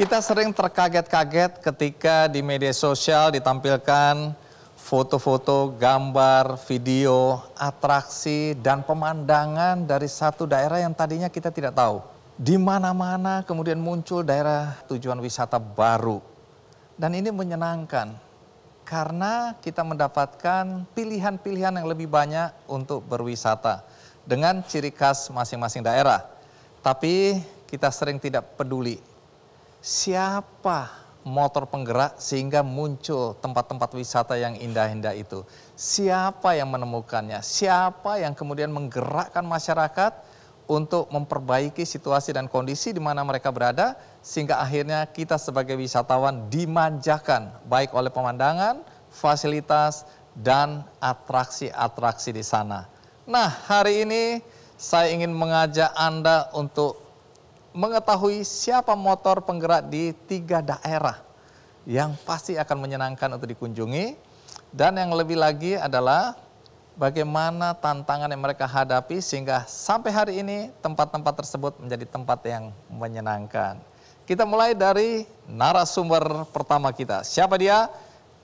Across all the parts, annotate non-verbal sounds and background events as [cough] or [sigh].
Kita sering terkaget-kaget ketika di media sosial ditampilkan foto-foto, gambar, video, atraksi, dan pemandangan dari satu daerah yang tadinya kita tidak tahu. Di mana-mana kemudian muncul daerah tujuan wisata baru. Dan ini menyenangkan karena kita mendapatkan pilihan-pilihan yang lebih banyak untuk berwisata dengan ciri khas masing-masing daerah. Tapi kita sering tidak peduli siapa motor penggerak sehingga muncul tempat-tempat wisata yang indah-indah itu. Siapa yang menemukannya? Siapa yang kemudian menggerakkan masyarakat untuk memperbaiki situasi dan kondisi di mana mereka berada sehingga akhirnya kita sebagai wisatawan dimanjakan baik oleh pemandangan, fasilitas dan atraksi-atraksi di sana. Nah, hari ini saya ingin mengajak Anda untuk mengetahui siapa motor penggerak di tiga daerah yang pasti akan menyenangkan untuk dikunjungi. Dan yang lebih lagi adalah bagaimana tantangan yang mereka hadapi sehingga sampai hari ini tempat-tempat tersebut menjadi tempat yang menyenangkan. Kita mulai dari narasumber pertama kita. Siapa dia?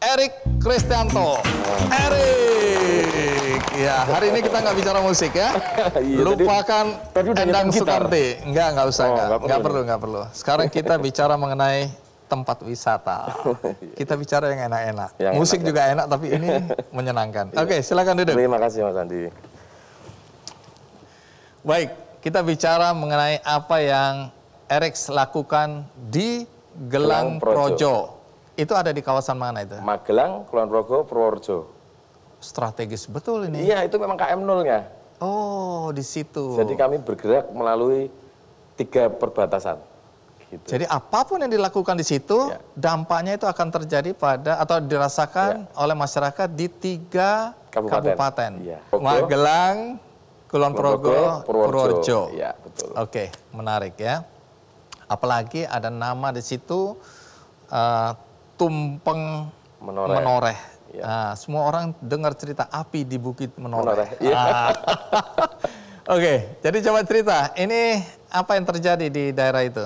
Erik Kristianto. Erik. Ya, hari ini kita nggak bicara musik ya. [laughs] Iya, Lupakan Endang. Sukamti. Enggak, nggak usah. Oh, nggak. perlu perlu, nggak perlu. Sekarang kita bicara mengenai tempat wisata. [laughs] Kita bicara yang enak-enak. Musik enak, ya. juga enak, tapi ini [laughs] menyenangkan. Oke, silakan duduk. Terima kasih Mas Andi. Baik, kita bicara mengenai apa yang Erik lakukan di Gelang Gelang Projo. Projo. Itu ada di kawasan mana itu? Magelang, Kulon Progo, Purworejo. Strategis betul ini. Iya, itu memang KM 0-nya. Oh, di situ. Jadi kami bergerak melalui tiga perbatasan. Gitu. Jadi apa pun yang dilakukan di situ, Ya. dampaknya itu akan terjadi pada atau dirasakan oleh masyarakat di tiga Kabupaten. kabupaten. Iya. Magelang, Kulon Progo, Purworejo. Iya, betul. Oke, menarik ya. Apalagi ada nama di situ eh, Tumpeng Menoreh. Menoreh. Iya. Nah, semua orang dengar cerita api di Bukit Menoreh. Menoreh. Ah. [laughs] Oke, jadi coba cerita. Ini apa yang terjadi di daerah itu?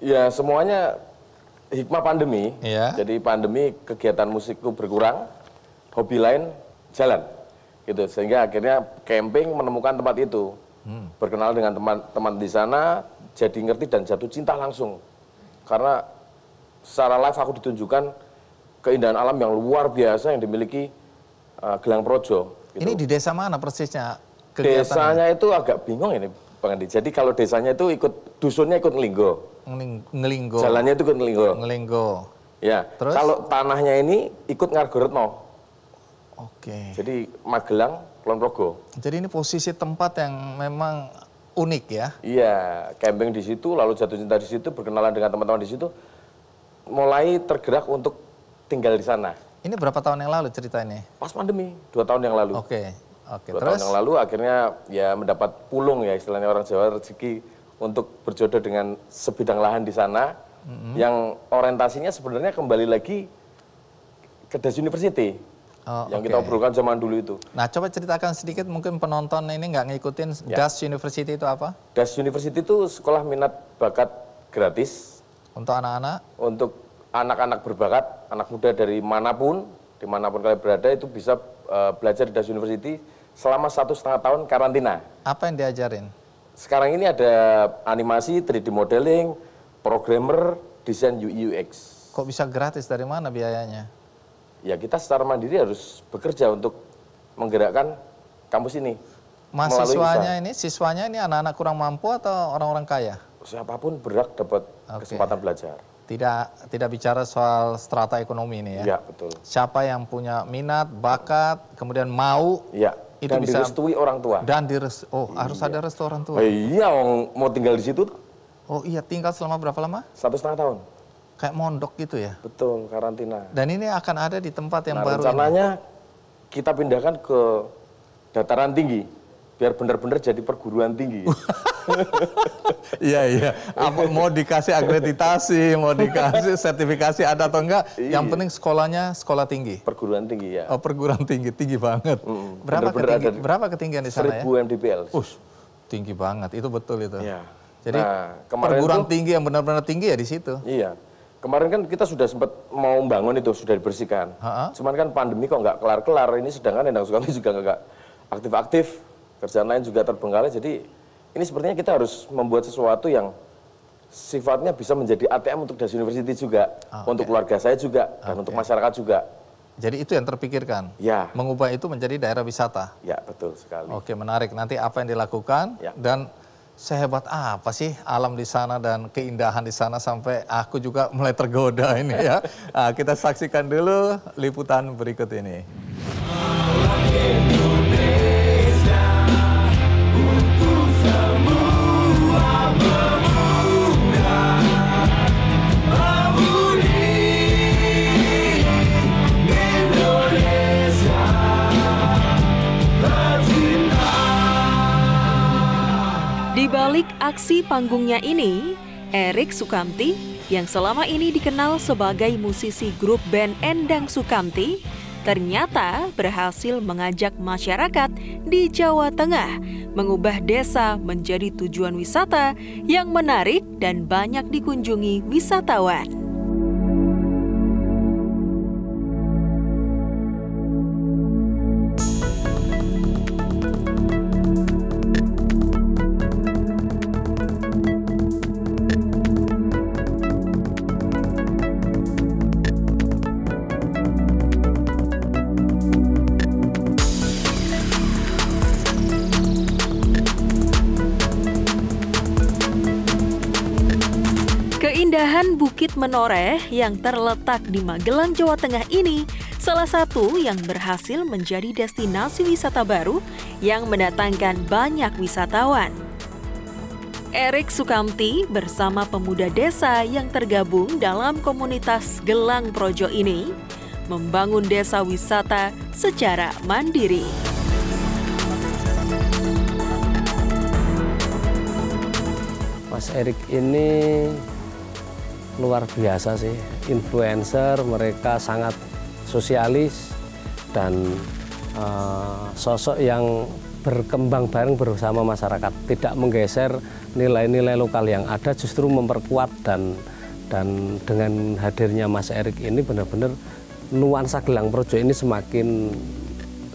Ya, semuanya hikmah pandemi. Iya. Jadi pandemi kegiatan musikku berkurang, hobi lain jalan. Gitu. Sehingga akhirnya camping menemukan tempat itu. Hmm. Berkenal dengan teman-teman di sana, jadi ngerti dan jatuh cinta langsung. Karena secara live aku ditunjukkan keindahan alam yang luar biasa yang dimiliki uh, Gelang Projo. gitu. Ini di desa mana persisnya kegiatannya? Desanya itu agak bingung ini Bang Andi. Jadi kalau desanya itu ikut dusunnya ikut ngelinggo. Ngeling- Ngelinggo. Jalannya itu ikut ngelinggo. Ngelinggo. Ya. Terus? Kalau tanahnya ini ikut Ngargoretno. Oke. Jadi Magelang, Kulon Progo. Jadi ini posisi tempat yang memang unik ya. Iya, camping di situ, lalu jatuh cinta di situ, berkenalan dengan teman-teman di situ, mulai tergerak untuk tinggal di sana. Ini berapa tahun yang lalu cerita ini? Pas pandemi, dua tahun yang lalu. Oke. Oke. Dua Terus tahun yang lalu akhirnya ya mendapat pulung ya istilahnya orang Jawa rezeki untuk berjodoh dengan sebidang lahan di sana Mm-hmm. yang orientasinya sebenarnya kembali lagi ke Das University Oh, yang oke. kita obrolkan zaman dulu itu. Nah, coba ceritakan sedikit mungkin penonton ini nggak ngikutin Ya. Das University itu apa? Das University itu sekolah minat bakat gratis Untuk anak-anak? untuk anak-anak berbakat, anak muda dari mana pun, di mana pun kalian berada itu bisa eh, belajar di Das University selama satu setengah tahun karantina. Apa yang diajarin? Sekarang ini ada animasi, 3D modeling, programmer, desain UI UX. Kok bisa gratis dari mana biayanya? Ya kita secara mandiri harus bekerja untuk menggerakkan kampus ini. Mahasiswanya ini, siswanya ini anak-anak kurang mampu atau orang-orang kaya? Siapa pun berhak dapat Oke. kesempatan belajar. Tidak tidak bicara soal strata ekonomi ini ya. Ya, betul. Siapa yang punya minat, bakat, kemudian mau Ya, Itu dan bisa- direstui orang tua. dan dires oh harus ada restu orang tua. Oh, iya, mau tinggal di situ Oh iya, tinggal selama berapa lama? satu setengah tahun. Kayak mondok gitu ya. Betul, karantina. Dan ini akan ada di tempat yang nah, baru ini. rencananya kita pindahkan ke dataran tinggi biar benar-benar jadi perguruan tinggi. [laughs] Iya iya. Apa mau dikasih akreditasi, mau dikasih [laughs] sertifikasi ada atau enggak? Yang Iya. penting sekolahnya sekolah tinggi. Perguruan tinggi ya. Oh perguruan tinggi, tinggi banget. Mm, Berapa bener-bener ketinggi, ada- berapa ketinggian di sana ya? 1000 mdpl. Ush, tinggi banget. Itu betul itu. Iya. Jadi Nah, perguruan tuh- tinggi yang benar-benar tinggi ya di situ. Iya. Kemarin kan kita sudah sempat mau bangun itu, sudah dibersihkan. Ha-ha. Cuman kan pandemi kok nggak kelar-kelar. Ini sedangkan Endang Sukamti juga nggak aktif-aktif. Kerjaan lain juga terbengkalai. Jadi ini sepertinya kita harus membuat sesuatu yang sifatnya bisa menjadi ATM untuk Dasi University juga. Ah, untuk keluarga saya juga. Dan untuk masyarakat juga. Jadi itu yang terpikirkan. Ya, Mengubah itu menjadi daerah wisata. ya betul sekali. Oke, menarik. Nanti apa yang dilakukan Ya. dan sehebat apa sih alam di sana dan keindahan di sana sampai aku juga [laughs] mulai tergoda ini ya. Nah, kita saksikan dulu liputan berikut ini. Di balik aksi panggungnya ini, Erik Sukamti yang selama ini dikenal sebagai musisi grup band Endang Sukamti, ternyata berhasil mengajak masyarakat di Jawa Tengah mengubah desa menjadi tujuan wisata yang menarik dan banyak dikunjungi wisatawan. Menoreh yang terletak di Magelang, Jawa Tengah ini salah satu yang berhasil menjadi destinasi wisata baru yang mendatangkan banyak wisatawan. Erik Sukamti bersama pemuda desa yang tergabung dalam komunitas Gelang Projo ini membangun desa wisata secara mandiri. Mas Erik ini luar biasa sih, influencer, mereka sangat sosialis dan eh, sosok yang berkembang bareng bersama masyarakat, tidak menggeser nilai-nilai lokal yang ada, justru memperkuat dan dan dengan hadirnya Mas Erik ini benar-benar nuansa Gelang Projo ini semakin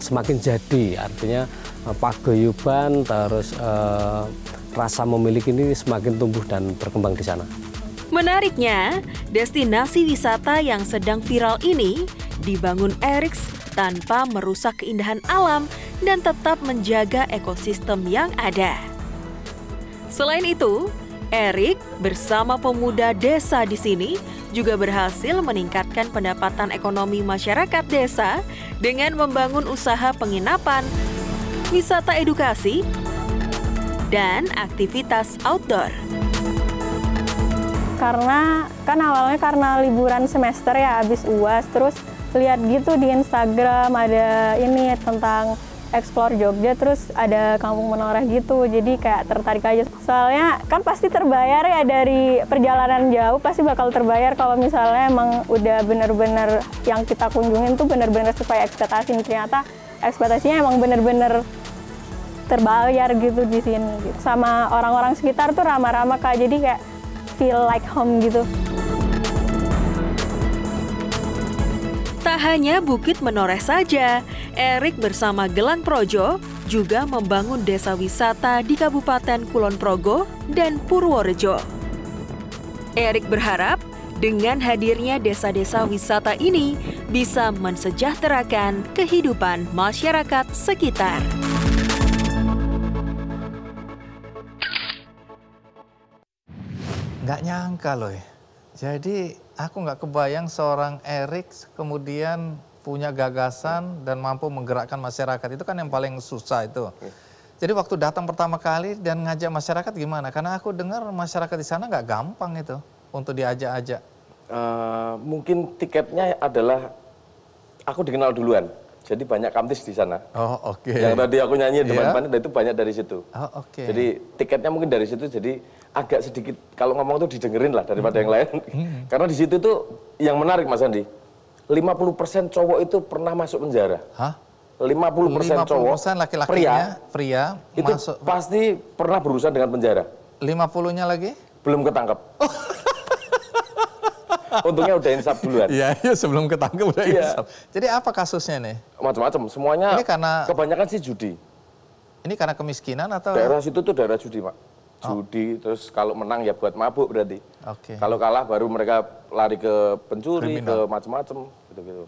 semakin jadi, artinya eh, paguyuban terus eh, rasa memiliki ini semakin tumbuh dan berkembang di sana. Menariknya, destinasi wisata yang sedang viral ini dibangun Eriks tanpa merusak keindahan alam dan tetap menjaga ekosistem yang ada. Selain itu, Erik bersama pemuda desa di sini juga berhasil meningkatkan pendapatan ekonomi masyarakat desa dengan membangun usaha penginapan, wisata edukasi, dan aktivitas outdoor. Karena kan awalnya karena liburan semester ya habis uas terus lihat gitu di Instagram ada ini tentang explore Jogja terus ada kampung menoreh gitu jadi kayak tertarik aja. Soalnya kan pasti terbayar ya dari perjalanan jauh pasti bakal terbayar kalau misalnya emang udah bener-bener yang kita kunjungin tuh bener-bener sesuai ekspektasi. Ternyata ekspektasinya emang bener-bener terbayar gitu di sini sama orang-orang sekitar tuh ramah-ramah kak. Jadi kayak feel like home gitu. Tak hanya Bukit Menoreh saja, Erik bersama Gelang Projo juga membangun desa wisata di Kabupaten Kulon Progo dan Purworejo. Erik berharap dengan hadirnya desa-desa wisata ini bisa mensejahterakan kehidupan masyarakat sekitar. Nggak nyangka loh. ya. Jadi aku nggak kebayang seorang Erik kemudian punya gagasan dan mampu menggerakkan masyarakat. Itu kan yang paling susah itu. Jadi waktu datang pertama kali dan ngajak masyarakat gimana? Karena aku dengar masyarakat di sana nggak gampang itu untuk diajak-ajak. Eh, mungkin tiketnya adalah aku dikenal duluan. Jadi banyak kamtis di sana. Oh, oke. Yang tadi aku nyanyi Iya. depan-depan itu banyak dari situ. Oh, oke. Jadi tiketnya mungkin dari situ jadi agak sedikit kalau ngomong tuh didengerin lah daripada yang lain. Hmm. [laughs] Karena di situ tuh yang menarik Mas Andi. 50% cowok itu pernah masuk penjara. Hah? 50%, cowok 50% laki-lakinya pria pria itu masuk pasti pernah berurusan dengan penjara. 50-nya lagi? Belum ketangkep. [laughs] Untungnya udah insaf duluan. Iya, iya sebelum ketangkep udah Iya. insaf. Jadi apa kasusnya nih? Macam-macam. Semuanya Ini karena- kebanyakan sih judi. Ini karena kemiskinan atau? Daerah situ tuh daerah judi, Pak. Oh. Judi, terus kalau menang ya buat mabuk berarti. Oke. Kalau kalah baru mereka lari ke pencuri, Kriminal. ke macam-macam, gitu-gitu.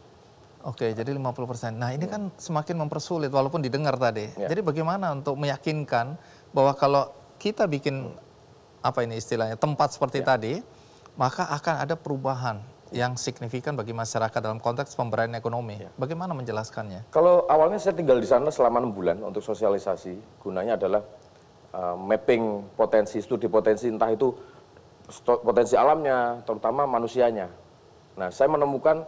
Oke, jadi 50%. Nah, ini kan semakin mempersulit walaupun didengar tadi. Ya. Jadi bagaimana untuk meyakinkan bahwa kalau kita bikin apa ini istilahnya tempat seperti Ya. tadi, maka akan ada perubahan yang signifikan bagi masyarakat dalam konteks pemberdayaan ekonomi. Ya. Bagaimana menjelaskannya? Kalau awalnya saya tinggal di sana selama enam bulan untuk sosialisasi, gunanya adalah mapping potensi, studi potensi, entah itu potensi alamnya, terutama manusianya. Nah, saya menemukan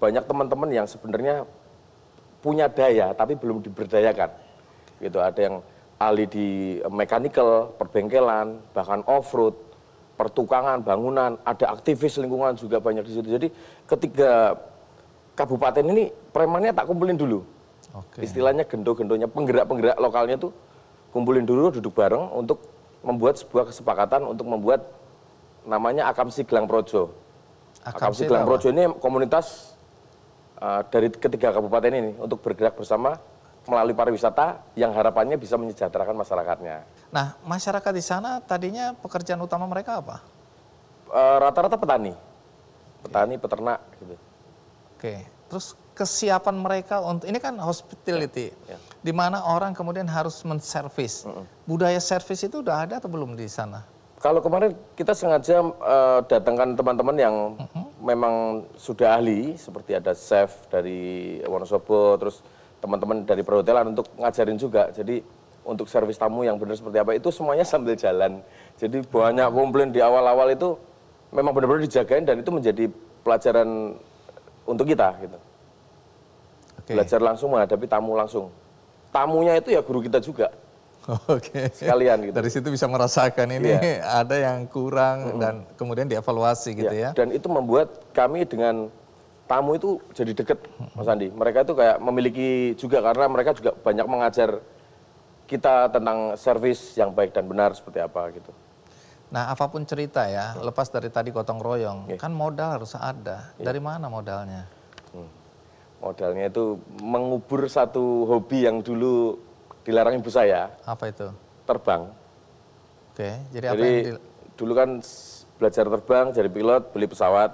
banyak teman-teman yang sebenarnya punya daya tapi belum diberdayakan. Gitu, ada yang ahli di eh, mechanical, perbengkelan, bahkan off-road, pertukangan, bangunan, ada aktivis lingkungan juga banyak di situ. Jadi ketiga kabupaten ini premannya tak kumpulin dulu. Oke. Istilahnya gendo-gendonya penggerak-penggerak lokalnya tuh kumpulin dulu duduk bareng untuk membuat sebuah kesepakatan untuk membuat namanya Akamsi Gelang Projo. Akamsi Akamsi Gelang? Projo ini komunitas uh, dari ketiga kabupaten ini untuk bergerak bersama melalui pariwisata yang harapannya bisa menyejahterakan masyarakatnya. Nah, masyarakat di sana tadinya pekerjaan utama mereka apa? Uh, Rata-rata petani, petani, peternak gitu. Oke, terus kesiapan mereka untuk ini kan hospitality, Ya, ya. Di mana orang kemudian harus menservis. Budaya servis itu udah ada atau belum di sana? Kalau kemarin kita sengaja eh, datangkan teman-teman yang memang sudah ahli, seperti ada chef dari Wonosobo, terus teman-teman dari perhotelan untuk ngajarin juga. Jadi untuk servis tamu yang benar seperti apa itu semuanya sambil jalan. Jadi banyak komplain di awal-awal itu memang benar-benar dijagain dan itu menjadi pelajaran untuk kita gitu. Oke. Belajar langsung menghadapi tamu langsung. Tamunya itu ya guru kita juga Oke. sekalian gitu. Dari situ bisa merasakan ini Iya. [laughs] ada yang kurang dan kemudian dievaluasi gitu ya. Dan itu membuat kami dengan tamu itu jadi deket, Mas Andi. Mereka itu kayak memiliki juga karena mereka juga banyak mengajar kita tentang servis yang baik dan benar seperti apa gitu. Nah, apa pun cerita ya, lepas dari tadi gotong royong, Iya. kan modal harus ada. Dari mana modalnya? Modalnya itu mengubur satu hobi yang dulu dilarang ibu saya, Apa itu? terbang. Oke, jadi apa Jadi yang di- dulu kan belajar terbang, jadi pilot, beli pesawat,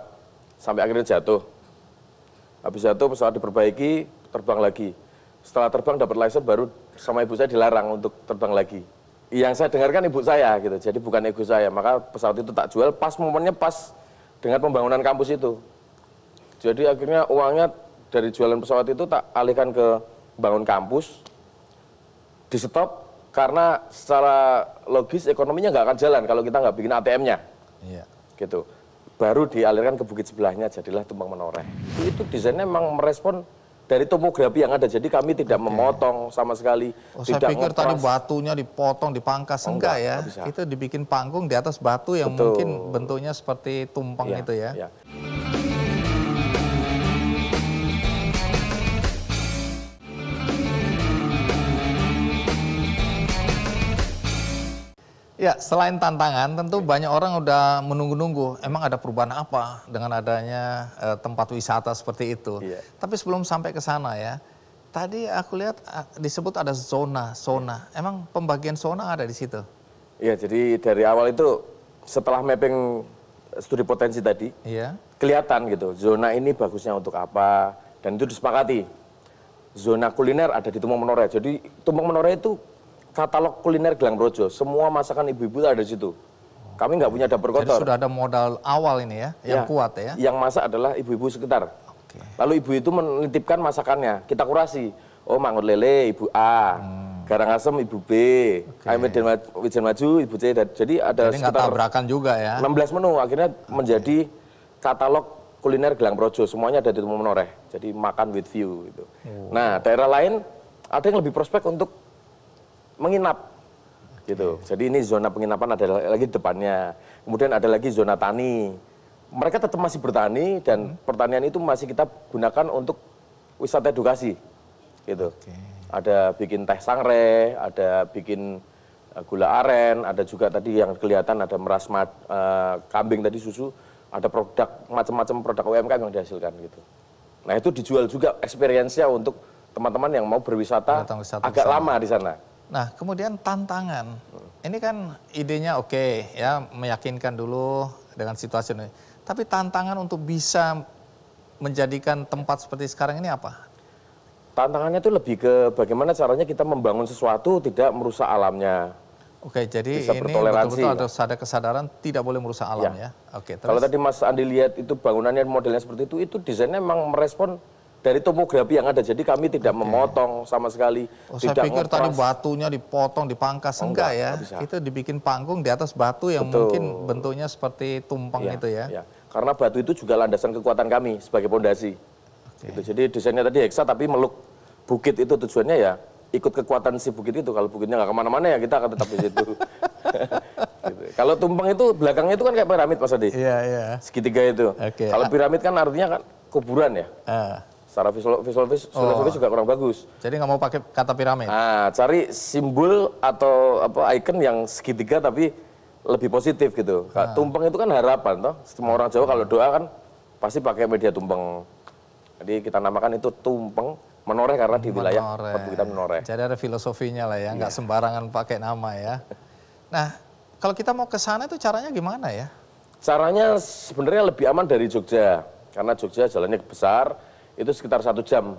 sampai akhirnya jatuh. Habis jatuh pesawat diperbaiki, terbang lagi. Setelah terbang dapat license baru sama ibu saya dilarang untuk terbang lagi. Yang saya dengarkan ibu saya gitu, jadi bukan ego saya. Maka pesawat itu tak jual pas momennya pas dengan pembangunan kampus itu. Jadi akhirnya uangnya dari jualan pesawat itu tak alihkan ke bangun kampus, di stop karena secara logis ekonominya nggak akan jalan kalau kita nggak bikin ATM-nya Iya. gitu baru dialirkan ke bukit sebelahnya jadilah tumpang menoreh itu desainnya memang merespon dari topografi yang ada jadi kami tidak memotong sama sekali Oh, saya tidak pikir tadi batunya dipotong, dipangkas. Oh, enggak, enggak, ya. bisa. Itu dibikin panggung di atas batu yang Betul. mungkin bentuknya seperti tumpeng Iya, itu ya. iya. Ya, selain tantangan, tentu banyak orang udah menunggu-nunggu. Emang ada perubahan apa dengan adanya eh, tempat wisata seperti itu? Iya. Tapi sebelum sampai ke sana ya, tadi aku lihat ah, disebut ada zona, zona. Emang pembagian zona ada di situ? Iya, jadi dari awal itu setelah mapping studi potensi tadi Iya. kelihatan gitu zona ini bagusnya untuk apa dan itu disepakati zona kuliner ada di Tumpeng Menoreh jadi Tumpeng Menoreh itu katalog kuliner Gelang Projo semua masakan ibu-ibu ada di situ. Kami nggak punya dapur Jadi kotor. sudah ada modal awal ini ya, yang Ya, kuat ya. yang masak adalah ibu-ibu sekitar. Oke. lalu ibu itu menitipkan masakannya. Kita kurasi. Oh mangut lele ibu A. Garang asem ibu B. Ayam wijen maju, wijen maju ibu C. Dan- jadi ada Jadi sekitar tabrakan juga ya. 16 menu. Akhirnya menjadi katalog kuliner Gelang Projo, semuanya ada di Tumpeng Menoreh. Jadi makan with view gitu. Nah, daerah lain ada yang lebih prospek untuk menginap gitu. Jadi ini zona penginapan ada lagi depannya. Kemudian ada lagi zona tani. Mereka tetap masih bertani dan pertanian itu masih kita gunakan untuk wisata edukasi. Gitu. Ada bikin teh sangre, ada bikin eh, gula aren, ada juga tadi yang kelihatan ada meras mad, eh, kambing tadi susu, ada produk macam-macam produk UMKM yang dihasilkan gitu. Nah, itu dijual juga experience-nya untuk teman-teman yang mau berwisata agak lama di sana. Nah, kemudian tantangan. Ini kan idenya oke ya, meyakinkan dulu dengan situasi ini. Tapi tantangan untuk bisa menjadikan tempat seperti sekarang ini apa? Tantangannya itu lebih ke bagaimana caranya kita membangun sesuatu tidak merusak alamnya. Oke, jadi Bisa ini bertoleransi. betul-betul harus ada kesadaran tidak boleh merusak alam ya. Oke, Kalau terus tadi Mas Andi lihat itu bangunannya modelnya seperti itu, itu desainnya memang merespon dari topografi yang ada. Jadi kami tidak memotong sama sekali. Oh, saya tidak pikir tadi batunya dipotong, dipangkas Oh, enggak, enggak, ya. bisa. Itu dibikin panggung di atas batu yang Betul. mungkin bentuknya seperti tumpeng Iya, itu ya. iya. Karena batu itu juga landasan kekuatan kami sebagai pondasi. Gitu. Jadi desainnya tadi heksa tapi meluk bukit itu tujuannya ya ikut kekuatan si bukit itu. Kalau bukitnya nggak ke mana-mana ya kita akan tetap di situ. [laughs] Gitu. Kalau tumpeng itu belakangnya itu kan kayak piramid Mas Adi. Iya, iya. Segitiga itu. Oke. Kalau piramid kan artinya kan kuburan ya. Ah, Secara visual, visual, visual, Oh. juga kurang bagus. jadi nggak mau pakai kata piramid. Nah, cari simbol atau apa icon yang segitiga tapi lebih positif gitu. Ah. Tumpeng itu kan harapan toh. Semua orang Jawa kalau doa kan pasti pakai media tumpeng. Jadi kita namakan itu tumpeng menoreh karena di wilayah Menoreh. perbukitan menoreh. Jadi ada filosofinya lah ya, nggak sembarangan pakai nama ya. Nah, kalau kita mau ke sana itu caranya gimana ya? Caranya sebenarnya lebih aman dari Jogja karena Jogja jalannya besar itu sekitar satu jam.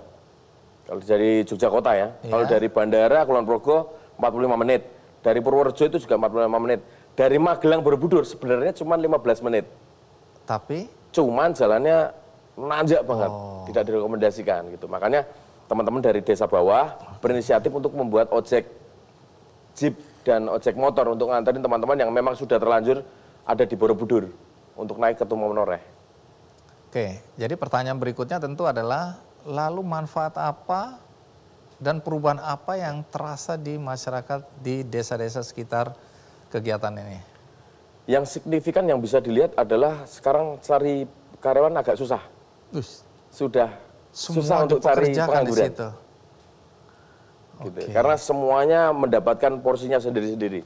Kalau dari Jogja kota ya. Kalau Iya. dari bandara Kulon Progo 45 menit. Dari Purworejo itu juga 45 menit. Dari Magelang Borobudur sebenarnya cuma 15 menit. Tapi Cuman jalannya nanjak banget, Oh. tidak direkomendasikan gitu. Makanya teman-teman dari desa bawah berinisiatif untuk membuat ojek jeep dan ojek motor untuk nganterin teman-teman yang memang sudah terlanjur ada di Borobudur untuk naik ke Tumor Menoreh. Oke, jadi pertanyaan berikutnya tentu adalah lalu manfaat apa dan perubahan apa yang terasa di masyarakat di desa-desa sekitar kegiatan ini? Yang signifikan yang bisa dilihat adalah sekarang cari karyawan agak susah. Us, Sudah semua susah untuk cari dipekerjakan di pengangguran. situ. gitu. Oke. Karena semuanya mendapatkan porsinya sendiri-sendiri.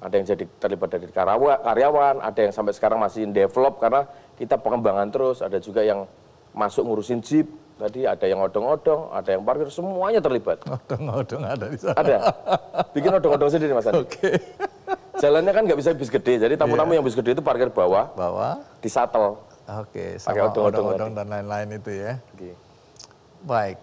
Ada yang jadi terlibat dari karyawan, ada yang sampai sekarang masih develop karena kita pengembangan terus, ada juga yang masuk ngurusin jeep, tadi ada yang odong-odong, ada yang parkir, semuanya terlibat. Odong-odong ada di sana. Ada. Bikin odong-odong sendiri Mas Andi. Oke. Jalannya kan nggak bisa bis gede, jadi tamu-tamu yang bis gede itu parkir bawah, Bahwa di shuttle. Oke, Pakai sama odong-odong dan lain-lain itu ya. Gitu. Baik.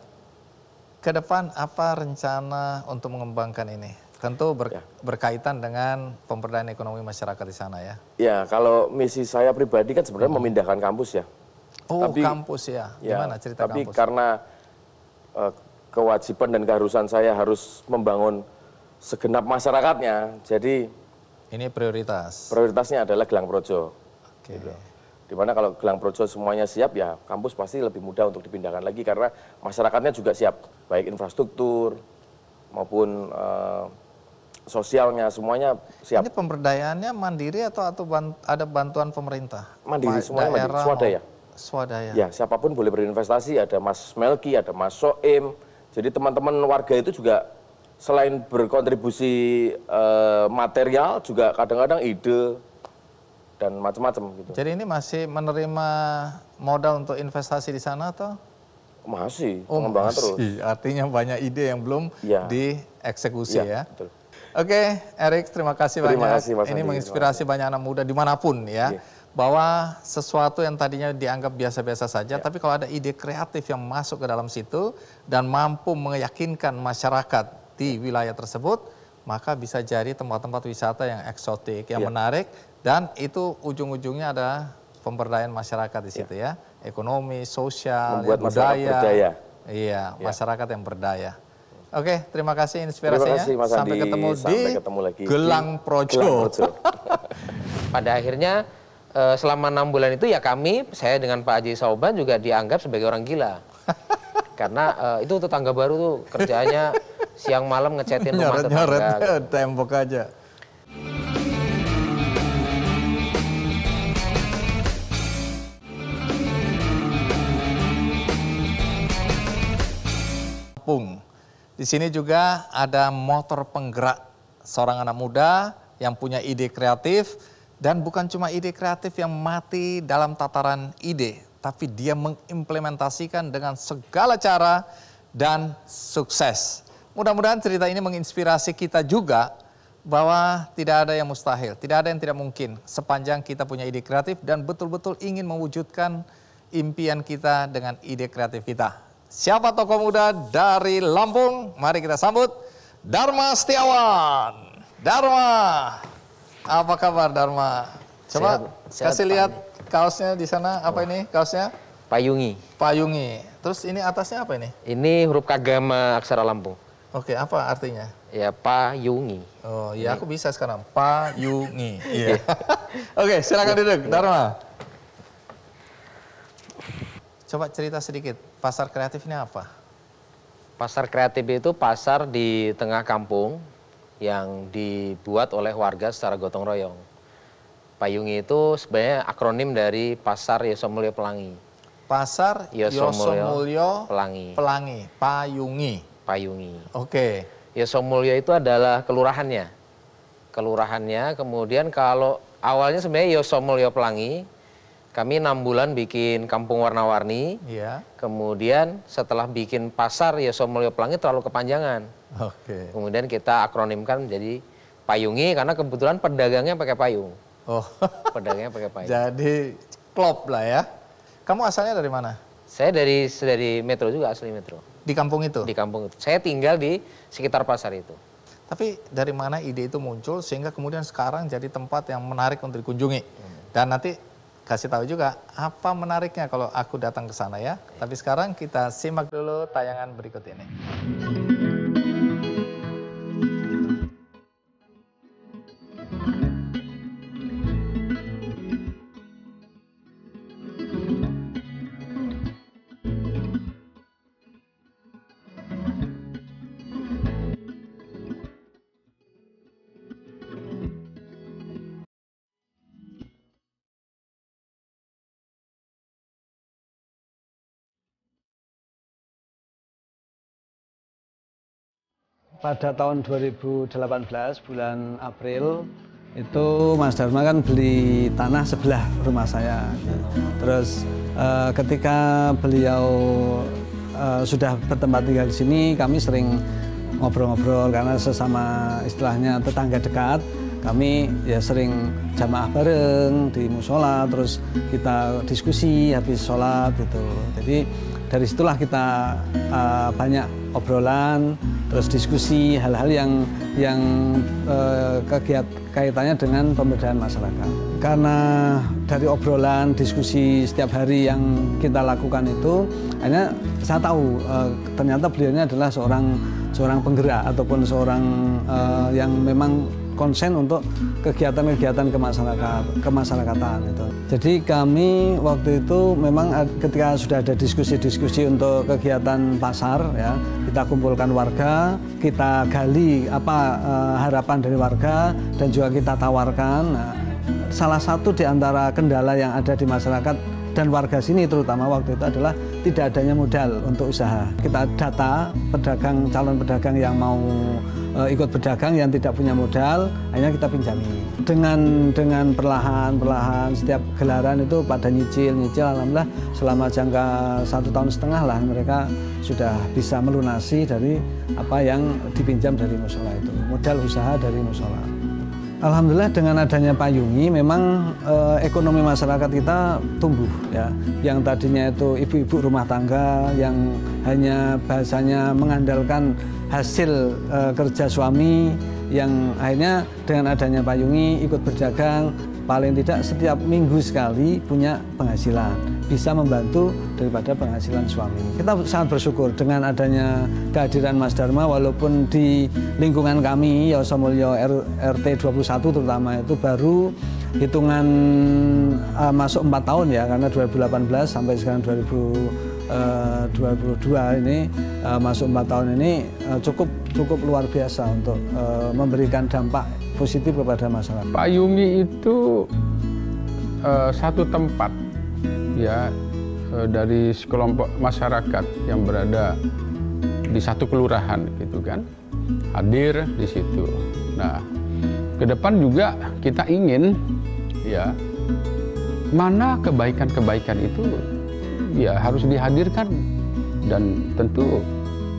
Ke depan apa rencana untuk mengembangkan ini? Tentu ber- Ya. berkaitan dengan pemberdayaan ekonomi masyarakat di sana ya. Ya, kalau misi saya pribadi kan sebenarnya memindahkan kampus ya. Oh, Tapi- kampus ya. Ya, Gimana cerita tapi kampus? karena eh, kewajiban dan keharusan saya harus membangun segenap masyarakatnya, jadi Ini prioritas. prioritasnya adalah Gelang Projo. Oke. Di mana kalau Gelang Projo semuanya siap, ya kampus pasti lebih mudah untuk dipindahkan lagi karena masyarakatnya juga siap, baik infrastruktur maupun eh, sosialnya semuanya siap. Ini pemberdayaannya mandiri atau atau ada bantuan pemerintah? Mandiri, semuanya mandiri, swadaya. Swadaya. Ya, siapa pun boleh berinvestasi. Ada Mas Melki, ada Mas Soim. Jadi teman-teman warga itu juga selain berkontribusi eh, material, juga kadang-kadang ide dan macam-macam gitu. Jadi ini masih menerima modal untuk investasi di sana atau? Masih pengembangan terus. Oh, masih. Artinya banyak ide yang belum Ya. dieksekusi Iya, ya. betul. Oke, Erik, terima kasih Terima banyak. kasih, Mas Ini Andi. menginspirasi banyak anak muda di mana pun ya, Iya. bahwa sesuatu yang tadinya dianggap biasa-biasa saja, Ya. tapi kalau ada ide kreatif yang masuk ke dalam situ dan mampu meyakinkan masyarakat di wilayah tersebut, maka bisa jadi tempat-tempat wisata yang eksotik, yang Ya. menarik, dan itu ujung-ujungnya ada pemberdayaan masyarakat di situ ya, ekonomi, sosial, Membuat ya, masyarakat budaya. berdaya. Iya, masyarakat yang berdaya. Oke, terima kasih inspirasinya. Terima kasih Mas Sampai Andi. ketemu Sampai di ketemu lagi Gelang Projo. Gelang Projo. [laughs] pada akhirnya eh, selama enam bulan itu ya kami, saya dengan Pak Haji Sauban juga dianggap sebagai orang gila. [laughs] Karena eh, itu tetangga baru tuh kerjanya siang malam ngechatin rumah tetangga. gitu. [laughs] tembok aja. Kampung. Di sini juga ada motor penggerak seorang anak muda yang punya ide kreatif dan bukan cuma ide kreatif yang mati dalam tataran ide, tapi dia mengimplementasikan dengan segala cara dan sukses. Mudah-mudahan cerita ini menginspirasi kita juga bahwa tidak ada yang mustahil, tidak ada yang tidak mungkin sepanjang kita punya ide kreatif dan betul-betul ingin mewujudkan impian kita dengan ide kreatif kita. Siapa tokoh muda dari Lampung? Mari kita sambut Dharma Setiawan. Dharma, apa kabar Dharma? Coba Sehat- sehat, kasih Pak. lihat kaosnya di sana. Apa ini kaosnya? Payungi. Payungi. Terus ini atasnya apa ini? Ini huruf kagama aksara Lampung. Oke, apa artinya? Ya Payungi. Oh iya aku bisa sekarang. Payungi. Iya. [laughs] Oke silakan duduk Dharma. Coba cerita sedikit, pasar kreatif ini apa? Pasar kreatif itu pasar di tengah kampung yang dibuat oleh warga secara gotong royong. Payungi itu sebenarnya akronim dari Pasar Yosomulyo Pelangi. Pasar Yosomulyo Yosomulyo Pelangi. Pelangi, Payungi. Payungi. Oke. Yosomulyo itu adalah kelurahannya. Kelurahannya, kemudian kalau awalnya sebenarnya Yosomulyo Pelangi, kami enam bulan bikin kampung warna-warni, Iya. kemudian setelah bikin pasar Yosomulyo Pelangi terlalu kepanjangan. Oke. Kemudian kita akronimkan menjadi Payungi karena kebetulan pedagangnya pakai payung. Oh. [laughs] Pedagangnya pakai payung. Jadi klop lah ya. Kamu asalnya dari mana? Saya dari dari Metro juga asli Metro. Di kampung itu. Di kampung itu. Saya tinggal di sekitar pasar itu. Tapi dari mana ide itu muncul sehingga kemudian sekarang jadi tempat yang menarik untuk dikunjungi. Dan nanti kasih tahu juga apa menariknya kalau aku datang ke sana ya. Tapi sekarang kita simak dulu tayangan berikut ini. Pada tahun 2018 bulan April itu Mas Dharma kan beli tanah sebelah rumah saya. Terus eh, ketika beliau eh, sudah bertempat tinggal di sini, kami sering ngobrol-ngobrol karena sesama istilahnya tetangga dekat. Kami ya sering jamaah bareng di musola, terus kita diskusi habis sholat gitu. Jadi dari situlah kita uh, banyak obrolan, terus diskusi hal-hal yang yang uh, kegiat kaitannya dengan pemberdayaan masyarakat. Karena dari obrolan, diskusi setiap hari yang kita lakukan itu, hanya saya tahu uh, ternyata beliau adalah seorang seorang penggerak ataupun seorang uh, yang memang konsen untuk kegiatan-kegiatan kemasyarakat kemasyarakatan itu. Jadi kami waktu itu memang ketika sudah ada diskusi-diskusi untuk kegiatan pasar ya, kita kumpulkan warga, kita gali apa eh, harapan dari warga dan juga kita tawarkan. Nah, salah satu di antara kendala yang ada di masyarakat dan warga sini terutama waktu itu adalah tidak adanya modal untuk usaha. Kita data pedagang calon pedagang yang mau eh, ikut berdagang yang tidak punya modal, akhirnya kita pinjami. Dengan dengan perlahan perlahan setiap gelaran itu pada nyicil nyicil, alhamdulillah selama jangka satu tahun setengah lah mereka sudah bisa melunasi dari apa yang dipinjam dari musola itu, modal usaha dari musola. Alhamdulillah dengan adanya payungi memang eh, ekonomi masyarakat kita tumbuh ya. Yang tadinya itu ibu-ibu rumah tangga yang hanya bahasanya mengandalkan hasil eh, kerja suami yang akhirnya dengan adanya payungi ikut berdagang paling tidak setiap minggu sekali punya penghasilan bisa membantu daripada penghasilan suami. Kita sangat bersyukur dengan adanya kehadiran Mas Dharma walaupun di lingkungan kami Yoso Mulyo RT 21 terutama itu baru hitungan uh, masuk empat tahun ya karena 2018 sampai sekarang 2022 ini uh, masuk empat tahun ini uh, cukup cukup luar biasa untuk uh, memberikan dampak positif kepada masyarakat. Pak Yumi itu satu tempat ya dari sekelompok masyarakat yang berada di satu kelurahan gitu kan hadir di situ. Nah, ke depan juga kita ingin ya mana kebaikan-kebaikan itu ya harus dihadirkan. Dan tentu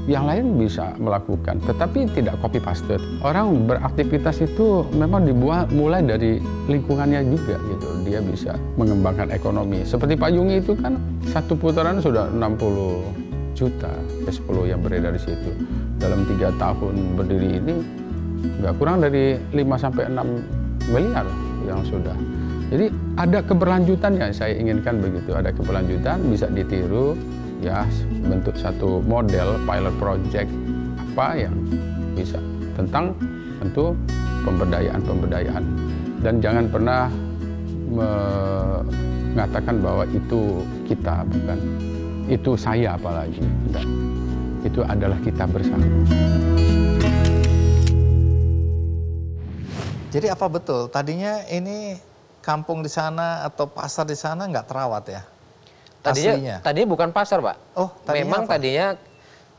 yang lain bisa melakukan. Tetapi tidak copy paste. Orang beraktivitas itu memang dibuat mulai dari lingkungannya juga gitu. Dia bisa mengembangkan ekonomi. Seperti Pak Yungi itu kan satu putaran sudah 60 juta cash flow yang beredar di situ. Dalam tiga tahun berdiri ini nggak kurang dari 5 sampai 6 miliar yang sudah jadi ada keberlanjutan yang saya inginkan begitu, ada keberlanjutan bisa ditiru ya bentuk satu model pilot project apa yang bisa. Tentang tentu pemberdayaan-pemberdayaan. Dan jangan pernah mengatakan bahwa itu kita bukan. Itu saya apalagi. Dan itu adalah kita bersama. Jadi apa betul? Tadinya ini kampung di sana atau pasar di sana nggak terawat ya? Tadinya, Aslinya. tadinya bukan pasar pak. Oh, tadinya memang apa? tadinya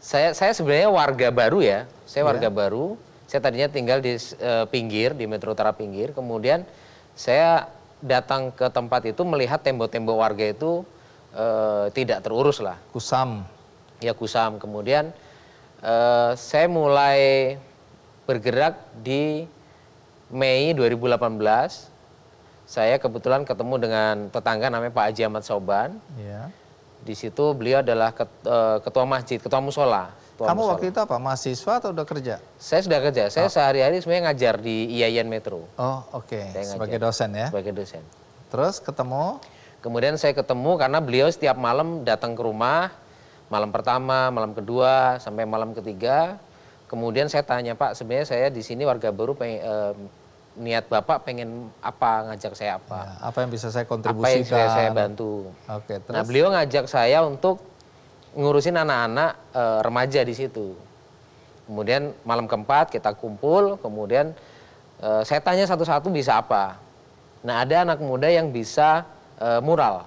saya saya sebenarnya warga baru ya. Saya Iya. warga baru. Saya tadinya tinggal di eh, pinggir di Metro Utara pinggir. Kemudian saya datang ke tempat itu melihat tembok-tembok warga itu eh, tidak terurus lah. Kusam. Ya kusam. Kemudian eh, saya mulai bergerak di Mei 2018 saya kebetulan ketemu dengan tetangga namanya Pak Haji Ahmad Soban. Ya. Di situ beliau adalah eh, ketua masjid, ketua musola. ketua Kamu musola. waktu itu apa? Mahasiswa atau udah kerja? Saya sudah kerja. Saya sehari-hari sebenarnya ngajar di IAIN Metro Oh, oke. Saya Sebagai dosen ya. sebagai dosen. Terus ketemu Kemudian saya ketemu karena beliau setiap malam datang ke rumah, malam pertama, malam kedua, sampai malam ketiga. Kemudian saya tanya Pak, sebenarnya saya di sini warga baru pengen, eh, niat Bapak pengen apa, ngajak saya ya, apa, apa yang bisa saya apa kontribusikan? yang saya, saya bantu. Oke, terus Nah beliau ngajak saya untuk ngurusin anak-anak eh, remaja di situ. Kemudian malam keempat kita kumpul, kemudian eh, saya tanya satu-satu bisa apa. Nah ada anak muda yang bisa eh, mural.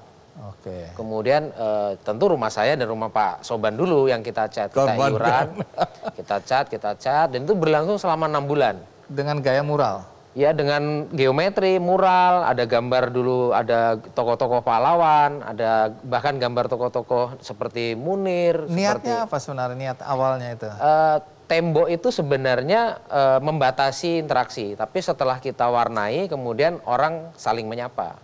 Oke. Kemudian eh, tentu rumah saya dan rumah Pak Soban dulu yang kita cat, kita iuran, [laughs] kita cat, kita cat, dan itu berlangsung selama enam bulan. Dengan gaya mural. Ya dengan geometri, mural, ada gambar dulu, ada tokoh-tokoh pahlawan, ada bahkan gambar tokoh-tokoh seperti Munir. Niatnya seperti, apa sebenarnya niat awalnya itu? Eh, tembok itu sebenarnya eh, membatasi interaksi, tapi setelah kita warnai, kemudian orang saling menyapa.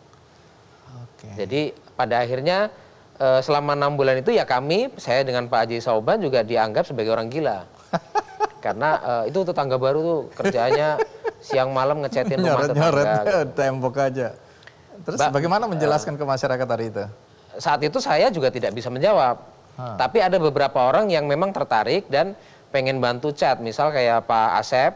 Oke. Jadi pada akhirnya eh, selama enam bulan itu ya kami, saya dengan Pak Haji Sauban juga dianggap sebagai orang gila. [laughs] Karena eh, itu tetangga baru tuh kerjaannya siang malam ngecatin rumah Nyoret-nyoret tetangga. [laughs] tembok aja. Terus Mbak, bagaimana menjelaskan ke masyarakat hari itu? saat itu saya juga tidak bisa menjawab. Tapi ada beberapa orang yang memang tertarik dan pengen bantu chat. Misal kayak Pak Asep,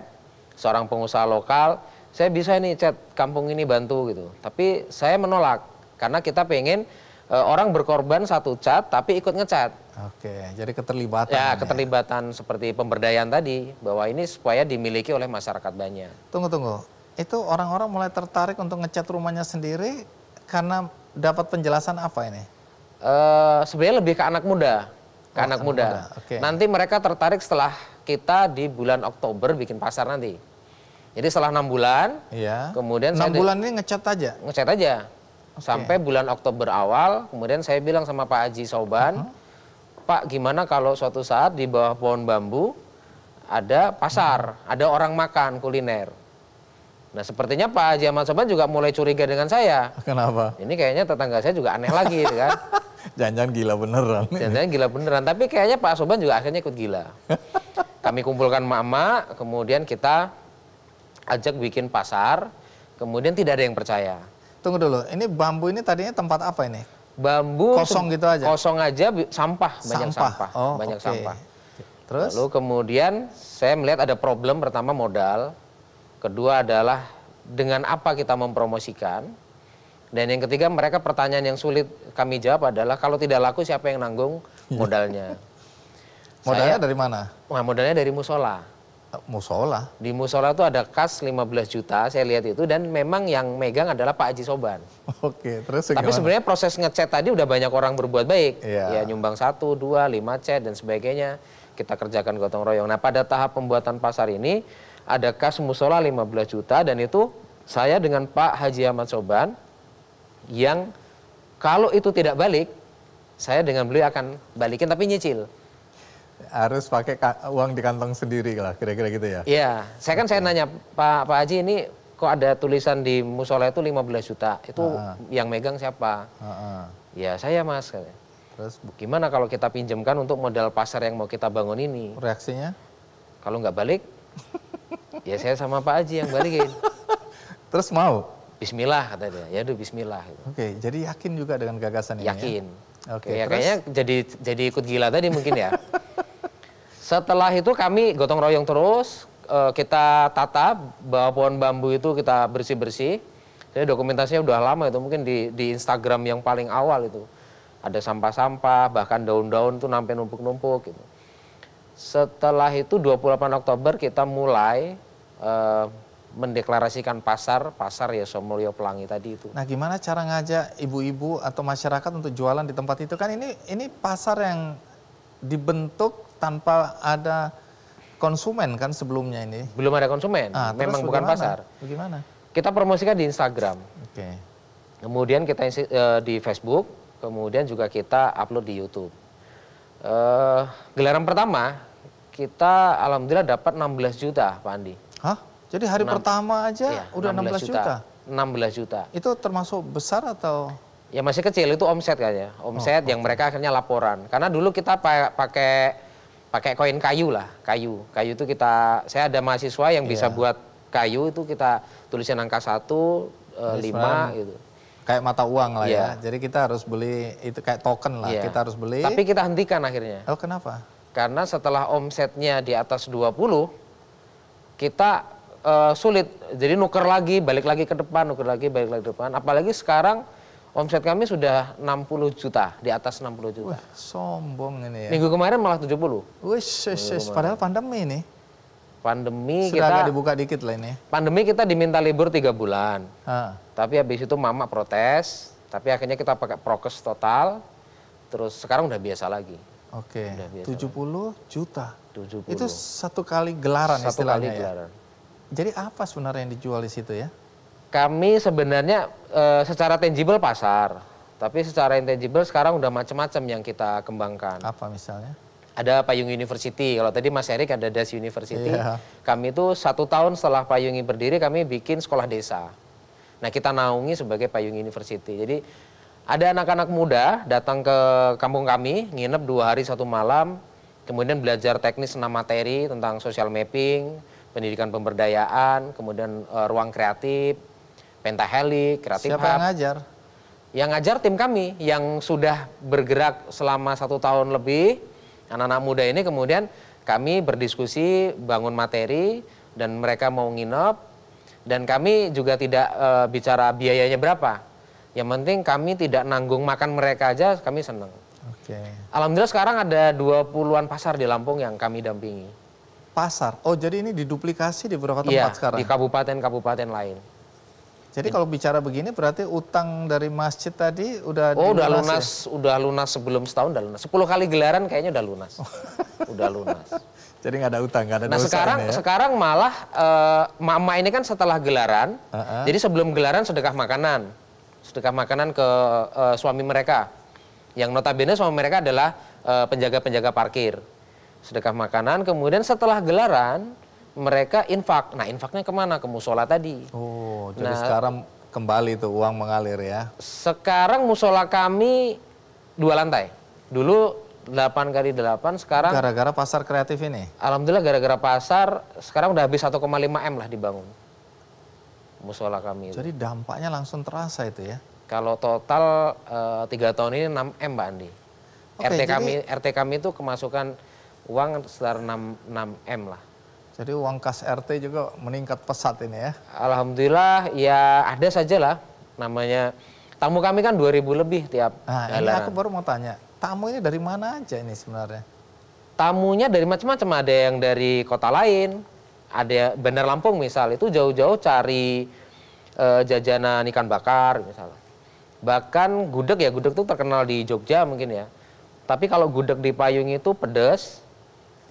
seorang pengusaha lokal, saya bisa nih chat kampung ini bantu gitu. Tapi saya menolak karena kita pengen eh, orang berkorban satu chat tapi ikut ngechat. Oke, jadi keterlibatan. Ya, ini keterlibatan seperti pemberdayaan tadi bahwa ini supaya dimiliki oleh masyarakat banyak. Tunggu, tunggu. Itu orang-orang mulai tertarik untuk ngecat rumahnya sendiri karena dapat penjelasan apa ini? Eh, sebenarnya lebih ke anak muda, ke Oh, anak anak muda. muda, oke. Nanti mereka tertarik setelah kita di bulan Oktober bikin pasar nanti. Jadi setelah enam bulan, Iya. kemudian enam saya di- bulan ini ngecat aja. ngecat aja sampai bulan Oktober awal. Kemudian saya bilang sama Pak Haji Sauban, Pak gimana kalau suatu saat di bawah pohon bambu ada pasar, ada orang makan kuliner. Nah sepertinya Pak Haji Ahmad Sauban juga mulai curiga dengan saya. Kenapa? Ini kayaknya tetangga saya juga aneh lagi, gitu kan? [laughs] Jangan-jangan gila beneran. Jangan-jangan gila beneran, tapi kayaknya Pak Soban juga akhirnya ikut gila. [laughs] Kami kumpulkan mama, kemudian kita ajak bikin pasar, kemudian tidak ada yang percaya. Tunggu dulu, ini bambu ini tadinya tempat apa ini? Bambu Kosong gitu aja? Kosong aja, sampah, banyak sampah, Oh, banyak oke. sampah. Terus? Lalu kemudian saya melihat ada problem pertama modal, kedua adalah dengan apa kita mempromosikan. Dan yang ketiga mereka pertanyaan yang sulit kami jawab adalah kalau tidak laku siapa yang nanggung modalnya. Modalnya Saya- dari mana? Wah, modalnya dari musola. Musola. Di musola itu ada kas 15 juta, saya lihat itu dan memang yang megang adalah Pak Haji Soban. Oke, terus Tapi gimana? sebenarnya proses ngechat tadi udah banyak orang berbuat baik. Iya. Ya nyumbang satu, dua, lima chat dan sebagainya. Kita kerjakan gotong royong. Nah pada tahap pembuatan pasar ini ada kas musola 15 juta dan itu saya dengan Pak Haji Ahmad Soban yang kalau itu tidak balik, saya dengan beliau akan balikin tapi nyicil. Harus pakai ka- uang di kantong sendiri lah, kira-kira gitu ya. Iya, saya kan saya nanya Pak Pak Haji ini kok ada tulisan di musola itu 15 juta. Itu Ah. yang megang siapa? Heeh. Ya saya Mas. Terus Gimana kalau kita pinjamkan untuk modal pasar yang mau kita bangun ini? reaksinya? Kalau nggak balik, [laughs] ya saya sama Pak Haji yang balikin. Terus mau? Bismillah kata dia. Ya udah Bismillah. gitu. Oke, jadi yakin juga dengan gagasan ini. ya? Yakin. Oke, ya, terus? kayaknya jadi jadi ikut gila tadi mungkin ya. [laughs] Setelah itu kami gotong royong terus, eh, kita tata bawa pohon bambu itu kita bersih bersih. Jadi dokumentasinya udah lama itu mungkin di di Instagram yang paling awal itu ada sampah-sampah bahkan daun-daun tuh sampai numpuk-numpuk gitu. Setelah itu 28 Oktober kita mulai eh, mendeklarasikan pasar pasar ya Somulyo Pelangi tadi itu. Nah, gimana cara ngajak ibu-ibu atau masyarakat untuk jualan di tempat itu? Kan ini ini pasar yang dibentuk tanpa ada konsumen kan sebelumnya ini. Belum ada konsumen, Ah, memang bukan bagaimana? pasar. Bagaimana? Kita promosikan di Instagram. Oke. Kemudian kita isi- eh, di Facebook, kemudian juga kita upload di YouTube. Eh, gelaran pertama kita alhamdulillah dapat 16 juta, Pak Andi. Hah? Jadi hari Enam- pertama aja Iya, udah 16 juta. 16 juta. Itu termasuk besar atau Ya masih kecil itu omset kayaknya. Omset yang mereka akhirnya laporan. Karena dulu kita pa- pakai pakai koin kayu lah, kayu. Kayu itu kita saya ada mahasiswa yang bisa Iya. buat kayu itu kita tulisin angka 1, Jadi 5 sebenarnya gitu. kayak mata uang lah ya? Iya. Jadi kita harus beli itu kayak token lah. Iya. Kita harus beli. Tapi kita hentikan akhirnya. Oh, kenapa? Karena setelah omsetnya di atas 20, kita eh, sulit. Jadi nuker lagi, balik lagi ke depan, nuker lagi, balik lagi ke depan. Apalagi sekarang omset kami sudah 60 juta, di atas 60 juta. Wah, sombong ini ya. Minggu kemarin malah 70. Wih, padahal pandemi nih. Pandemi Sudah kita dibuka dikit lah ini. pandemi kita diminta libur tiga bulan. Ah, Tapi habis itu mama protes, tapi akhirnya kita pakai prokes total. Terus sekarang udah biasa lagi. Oke, Udah biasa 70 juta. 70. Itu satu kali gelaran satu kali istilahnya ya. gelaran. Jadi apa sebenarnya yang dijual di situ ya? Kami sebenarnya eh, secara tangible pasar, tapi secara intangible sekarang udah macam-macam yang kita kembangkan. Apa misalnya? Ada Payung University. Kalau tadi Mas Erik ada Das University. Iya. Kami itu satu tahun setelah Payungi berdiri, kami bikin sekolah desa. Nah kita naungi sebagai Payung University. Jadi ada anak-anak muda datang ke kampung kami, nginep dua hari satu malam, kemudian belajar teknis enam materi tentang social mapping, pendidikan pemberdayaan, kemudian eh, ruang kreatif, pentahelik, kreatif Siapa hub. yang ngajar? Yang ngajar tim kami yang sudah bergerak selama satu tahun lebih. Anak-anak muda ini kemudian kami berdiskusi bangun materi dan mereka mau nginep dan kami juga tidak eh, bicara biayanya berapa. Yang penting kami tidak nanggung makan mereka aja kami senang. Oke. Alhamdulillah sekarang ada 20-an pasar di Lampung yang kami dampingi. Pasar. Oh, jadi ini diduplikasi di beberapa Iya, tempat sekarang. di kabupaten-kabupaten lain. Jadi kalau bicara begini berarti utang dari masjid tadi udah Oh, udah dilunasi ya? lunas, udah lunas sebelum setahun udah lunas. 10 kali gelaran kayaknya udah lunas. [laughs] udah lunas. [laughs] Jadi nggak ada utang, nggak ada Nah sekarang ya? sekarang malah eh, mama ini kan setelah gelaran, Uh-uh. jadi sebelum gelaran sedekah makanan, sedekah makanan ke eh, suami mereka, yang notabene suami mereka adalah eh, penjaga-penjaga parkir, sedekah makanan. Kemudian setelah gelaran mereka infak. Nah infaknya ke mana? Ke musola tadi. Oh, jadi Nah. sekarang kembali tuh uang mengalir ya. Sekarang musola kami dua lantai. Dulu 8 kali 8, sekarang Gara-gara pasar kreatif ini. Alhamdulillah gara-gara pasar sekarang udah habis 1,5 M lah dibangun. Musola kami itu. Jadi dampaknya langsung terasa itu ya. Kalau total eh, tiga tahun ini 6 M Mbak Andi. Oke, RT jadi- kami RT kami itu kemasukan uang sekitar 6, 6 M lah. Jadi uang kas RT juga meningkat pesat ini ya. Alhamdulillah ya ada saja lah namanya tamu kami kan 2000 lebih tiap Nah, ini galaran. aku baru mau tanya, tamu ini dari mana aja ini sebenarnya? Tamunya dari macam-macam ada yang dari kota lain, ada Bandar Lampung misal itu jauh-jauh cari eh, jajanan ikan bakar misalnya. Bahkan gudeg ya gudeg itu terkenal di Jogja mungkin ya. Tapi kalau gudeg di Payung itu pedes,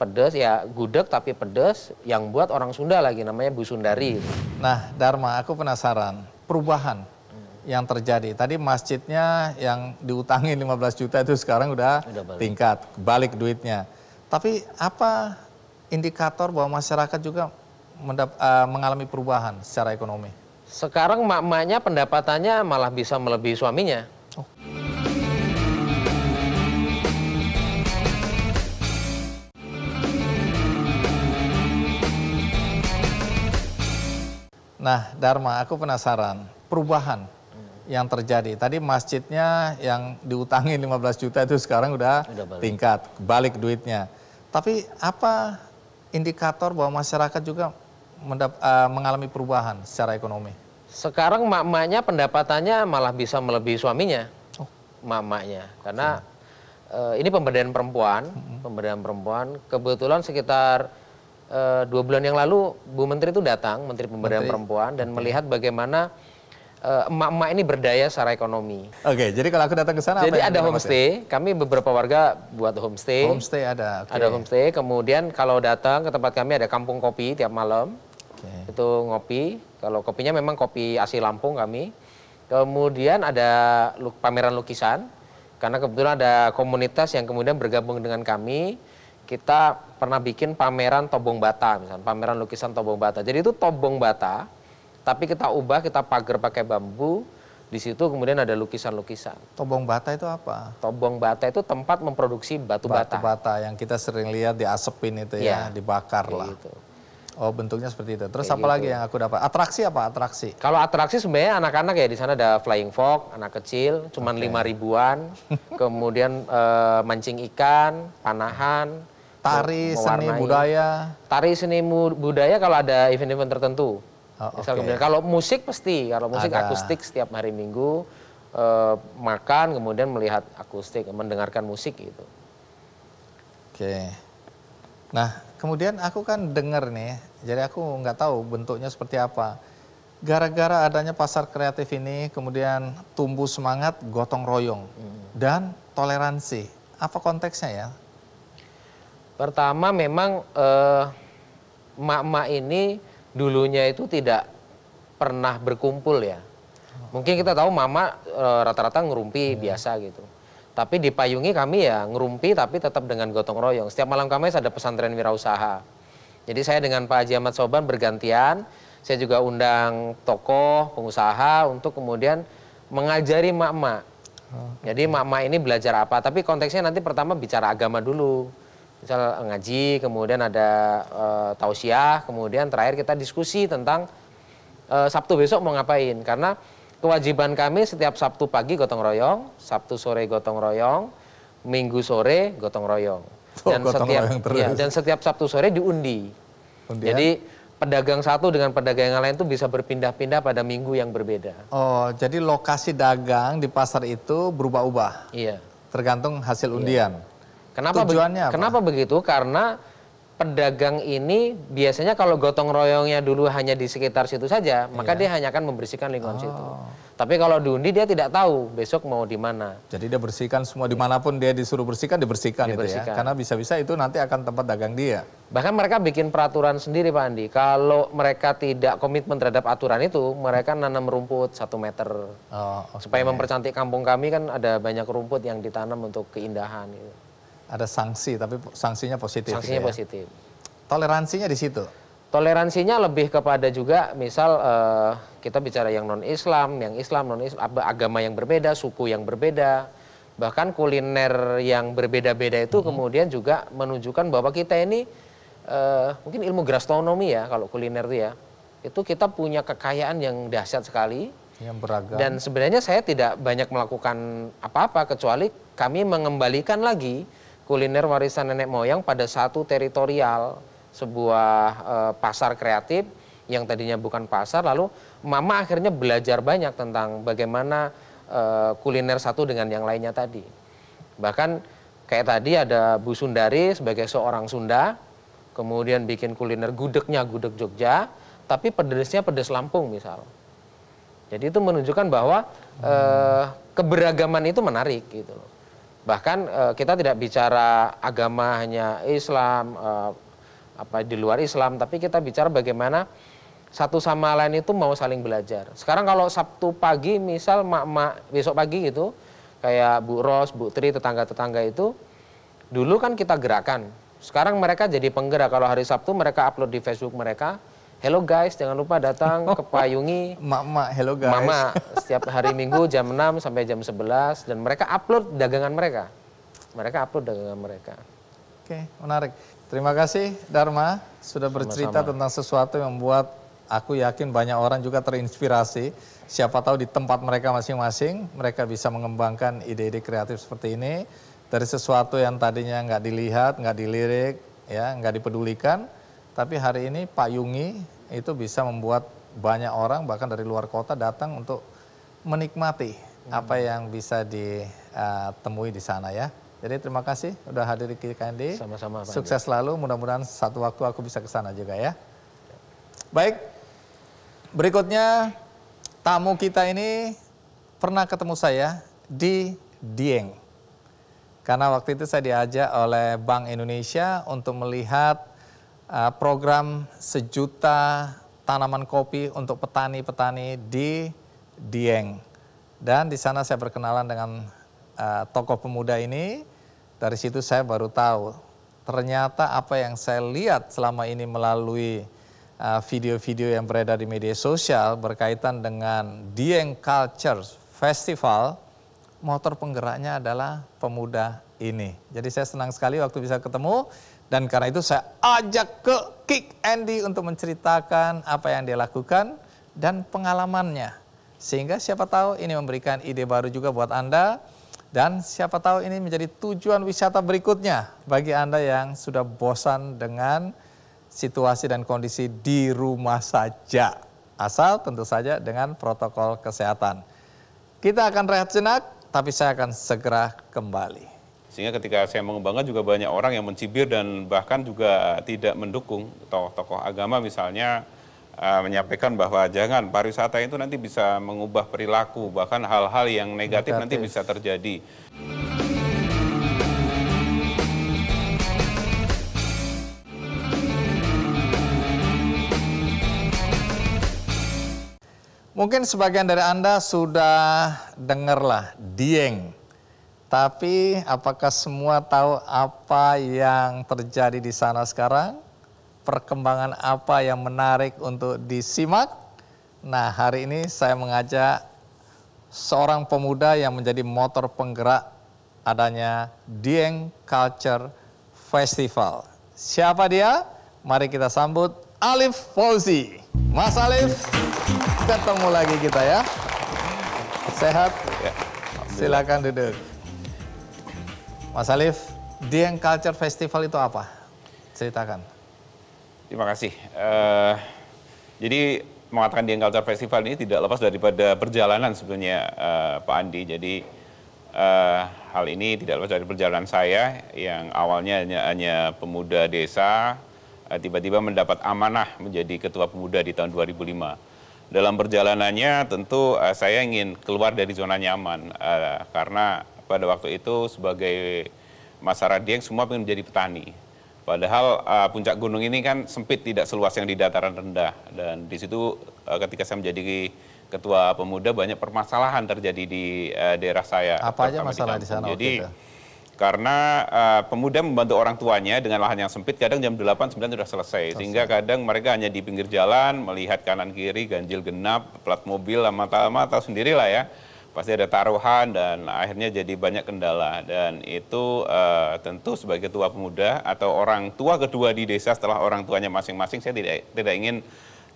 pedes ya gudeg tapi pedes yang buat orang Sunda lagi namanya Bu Sundari. Nah, Dharma, aku penasaran perubahan yang terjadi. Tadi masjidnya yang diutangin 15 juta itu sekarang udah, Udah balik. tingkat, balik duitnya. Tapi apa indikator bahwa masyarakat juga mendap- eh, mengalami perubahan secara ekonomi? Sekarang mak-maknya pendapatannya malah bisa melebihi suaminya. Nah, Dharma, aku penasaran perubahan yang terjadi. Tadi masjidnya yang diutangin 15 juta itu sekarang udah, Udah balik. tingkat, balik duitnya. Tapi apa indikator bahwa masyarakat juga mendap- eh, mengalami perubahan secara ekonomi? Sekarang mak-maknya pendapatannya malah bisa melebihi suaminya. Mak-maknya. Karena eh, ini pemberdayaan perempuan, pemberdayaan perempuan. Kebetulan sekitar eh, dua bulan yang lalu Bu Menteri itu datang, Menteri Pemberdayaan Menteri. Perempuan, dan melihat bagaimana eh, emak-emak ini berdaya secara ekonomi. Oke, jadi kalau aku datang ke sana apa Jadi yang ada homestay, kami beberapa warga buat homestay. Homestay ada. oke. Ada homestay, kemudian kalau datang ke tempat kami ada kampung kopi tiap malam. Oke. Itu ngopi, kalau kopinya memang kopi asli Lampung kami. Kemudian ada pameran lukisan, karena kebetulan ada komunitas yang kemudian bergabung dengan kami. Kita pernah bikin pameran Tobong Bata, misalnya pameran lukisan Tobong Bata. Jadi itu Tobong Bata, tapi kita ubah, kita pagar pakai bambu. Di situ kemudian ada lukisan-lukisan. Tobong bata itu apa? Tobong Bata itu tempat memproduksi batu Batu bata. bata yang kita sering lihat diasepin itu ya, Iya, dibakar Kayak lah. gitu. Oh, bentuknya seperti itu. Terus Kayak apa lagi gitu. yang aku dapat? Atraksi apa? Atraksi. Kalau atraksi sebenarnya anak-anak ya di sana ada flying fox, anak kecil, cuman lima ribuan, kemudian eh, mancing ikan, panahan, Tari, seni, budaya. Tari seni budaya kalau ada event-event tertentu. Oh, Misal kemudian kalau musik pasti, kalau musik Ada. akustik setiap hari Minggu eh, makan kemudian melihat akustik, mendengarkan musik gitu. Oke. Nah, kemudian aku kan dengar nih, jadi aku nggak tahu bentuknya seperti apa. Gara-gara adanya pasar kreatif ini, kemudian tumbuh semangat gotong royong dan toleransi. Apa konteksnya ya? Pertama memang eh, emak-emak ini dulunya itu tidak pernah berkumpul ya. Mungkin kita tahu mama eh, rata-rata ngerumpi biasa gitu. Tapi di Payungi kami ya ngerumpi tapi tetap dengan gotong royong. Setiap malam Kamis ada pesantren wirausaha. Jadi saya dengan Pak Haji Ahmad Soban bergantian. Saya juga undang tokoh, pengusaha untuk kemudian mengajari emak-emak. Jadi emak-emak ini belajar apa? Tapi konteksnya nanti pertama bicara agama dulu. Misal ngaji, kemudian ada eh, tausiah, kemudian terakhir kita diskusi tentang eh, Sabtu besok mau ngapain. Karena kewajiban kami setiap Sabtu pagi gotong royong, Sabtu sore gotong royong, Minggu sore gotong royong. Oh, Dan gotong setiap royong terus. iya, dan setiap Sabtu sore diundi. Undian? Jadi pedagang satu dengan pedagang yang lain itu bisa berpindah-pindah pada minggu yang berbeda. Oh, jadi lokasi dagang di pasar itu berubah-ubah, Iya. tergantung hasil undian. Kenapa Tujuannya apa? Kenapa begitu? Karena pedagang ini biasanya kalau gotong royongnya dulu hanya di sekitar situ saja, maka Iya. dia hanya akan membersihkan lingkungan situ. Oh. Tapi kalau diundi dia tidak tahu besok mau di mana. Jadi dia bersihkan semua di mana pun dia disuruh bersihkan dibersihkan, itu ya, Dibersihkan. karena bisa-bisa itu nanti akan tempat dagang dia. Bahkan mereka bikin peraturan sendiri Pak Andi. Kalau mereka tidak komitmen terhadap aturan itu, mereka nanam rumput satu meter. Oh, oke. Supaya mempercantik kampung kami kan ada banyak rumput yang ditanam untuk keindahan. Gitu. Ada sanksi, tapi sanksinya positif. Sanksinya ya. positif. Toleransinya di situ. Toleransinya lebih kepada juga misal eh, kita bicara yang non Islam, yang Islam non Islam agama yang berbeda, suku yang berbeda, bahkan kuliner yang berbeda-beda itu kemudian juga menunjukkan bahwa kita ini eh, mungkin ilmu gastronomi ya kalau kuliner itu ya itu kita punya kekayaan yang dahsyat sekali yang beragam. dan sebenarnya saya tidak banyak melakukan apa-apa kecuali kami mengembalikan lagi kuliner warisan nenek moyang pada satu teritorial sebuah uh, pasar kreatif yang tadinya bukan pasar lalu mama akhirnya belajar banyak tentang bagaimana uh, kuliner satu dengan yang lainnya tadi. Bahkan kayak tadi ada Bu Sundari sebagai seorang Sunda kemudian bikin kuliner gudegnya gudeg Jogja tapi pedesnya pedes Lampung misal. Jadi itu menunjukkan bahwa uh, keberagaman itu menarik gitu loh bahkan uh, kita tidak bicara agama hanya Islam uh, apa di luar Islam tapi kita bicara bagaimana satu sama lain itu mau saling belajar. Sekarang kalau Sabtu pagi misal mak-mak besok pagi gitu kayak Bu Ros, Bu Tri tetangga-tetangga itu dulu kan kita gerakan. Sekarang mereka jadi penggerak. Kalau hari Sabtu mereka upload di Facebook mereka Hello guys, jangan lupa datang ke Payungi. [laughs] Mak-mak, hello guys. Mama, setiap hari Minggu jam 6 sampai jam 11 dan mereka upload dagangan mereka. Mereka upload dagangan mereka. Oke, menarik. Terima kasih Dharma sudah bercerita Sama-sama. tentang sesuatu yang membuat aku yakin banyak orang juga terinspirasi. Siapa tahu di tempat mereka masing-masing mereka bisa mengembangkan ide-ide kreatif seperti ini dari sesuatu yang tadinya nggak dilihat, nggak dilirik, ya nggak dipedulikan tapi hari ini Pak Yungi itu bisa membuat banyak orang bahkan dari luar kota datang untuk menikmati hmm. apa yang bisa ditemui uh, di sana ya. Jadi terima kasih sudah hadir di KND. Sama-sama. Sukses selalu. Mudah-mudahan satu waktu aku bisa ke sana juga ya. Baik. Berikutnya tamu kita ini pernah ketemu saya di Dieng. Karena waktu itu saya diajak oleh Bank Indonesia untuk melihat Uh, program sejuta tanaman kopi untuk petani-petani di Dieng. Dan di sana saya berkenalan dengan uh, tokoh pemuda ini. Dari situ saya baru tahu ternyata apa yang saya lihat selama ini melalui uh, video-video uh, yang beredar di media sosial berkaitan dengan Dieng Culture Festival, motor penggeraknya adalah pemuda ini. Jadi saya senang sekali waktu bisa ketemu dan karena itu saya ajak ke Kick Andy untuk menceritakan apa yang dia lakukan dan pengalamannya. Sehingga siapa tahu ini memberikan ide baru juga buat Anda. Dan siapa tahu ini menjadi tujuan wisata berikutnya bagi Anda yang sudah bosan dengan situasi dan kondisi di rumah saja. Asal tentu saja dengan protokol kesehatan. Kita akan rehat jenak, tapi saya akan segera kembali. Sehingga ketika saya mengembangkan juga banyak orang yang mencibir dan bahkan juga tidak mendukung tokoh-tokoh agama misalnya uh, menyampaikan bahwa jangan pariwisata itu nanti bisa mengubah perilaku bahkan hal-hal yang negatif, negatif nanti bisa terjadi. Mungkin sebagian dari Anda sudah dengarlah Dieng tapi apakah semua tahu apa yang terjadi di sana sekarang? Perkembangan apa yang menarik untuk disimak? Nah, hari ini saya mengajak seorang pemuda yang menjadi motor penggerak adanya Dieng Culture Festival. Siapa dia? Mari kita sambut Alif Fauzi. Mas Alif, ketemu lagi kita ya. Sehat? Ya, Silakan duduk. Mas Alif, Dieng Culture Festival itu apa? Ceritakan. Terima kasih. Uh, jadi mengatakan Dieng Culture Festival ini tidak lepas daripada perjalanan sebenarnya uh, Pak Andi. Jadi uh, hal ini tidak lepas dari perjalanan saya yang awalnya hanya, hanya pemuda desa, tiba-tiba uh, mendapat amanah menjadi ketua pemuda di tahun 2005. Dalam perjalanannya tentu uh, saya ingin keluar dari zona nyaman uh, karena pada waktu itu sebagai masyarakat Dieng semua ingin menjadi petani. Padahal uh, puncak gunung ini kan sempit tidak seluas yang di dataran rendah dan di situ uh, ketika saya menjadi ketua pemuda banyak permasalahan terjadi di uh, daerah saya. Apa aja masalah di, di sana? Jadi karena uh, pemuda membantu orang tuanya dengan lahan yang sempit kadang jam 8 9 sudah selesai. selesai. Sehingga kadang mereka hanya di pinggir jalan melihat kanan kiri ganjil genap plat mobil lama-lama tahu sendirilah ya. Pasti ada taruhan dan akhirnya jadi banyak kendala. Dan itu uh, tentu sebagai ketua pemuda atau orang tua kedua di desa setelah orang tuanya masing-masing saya tidak tidak ingin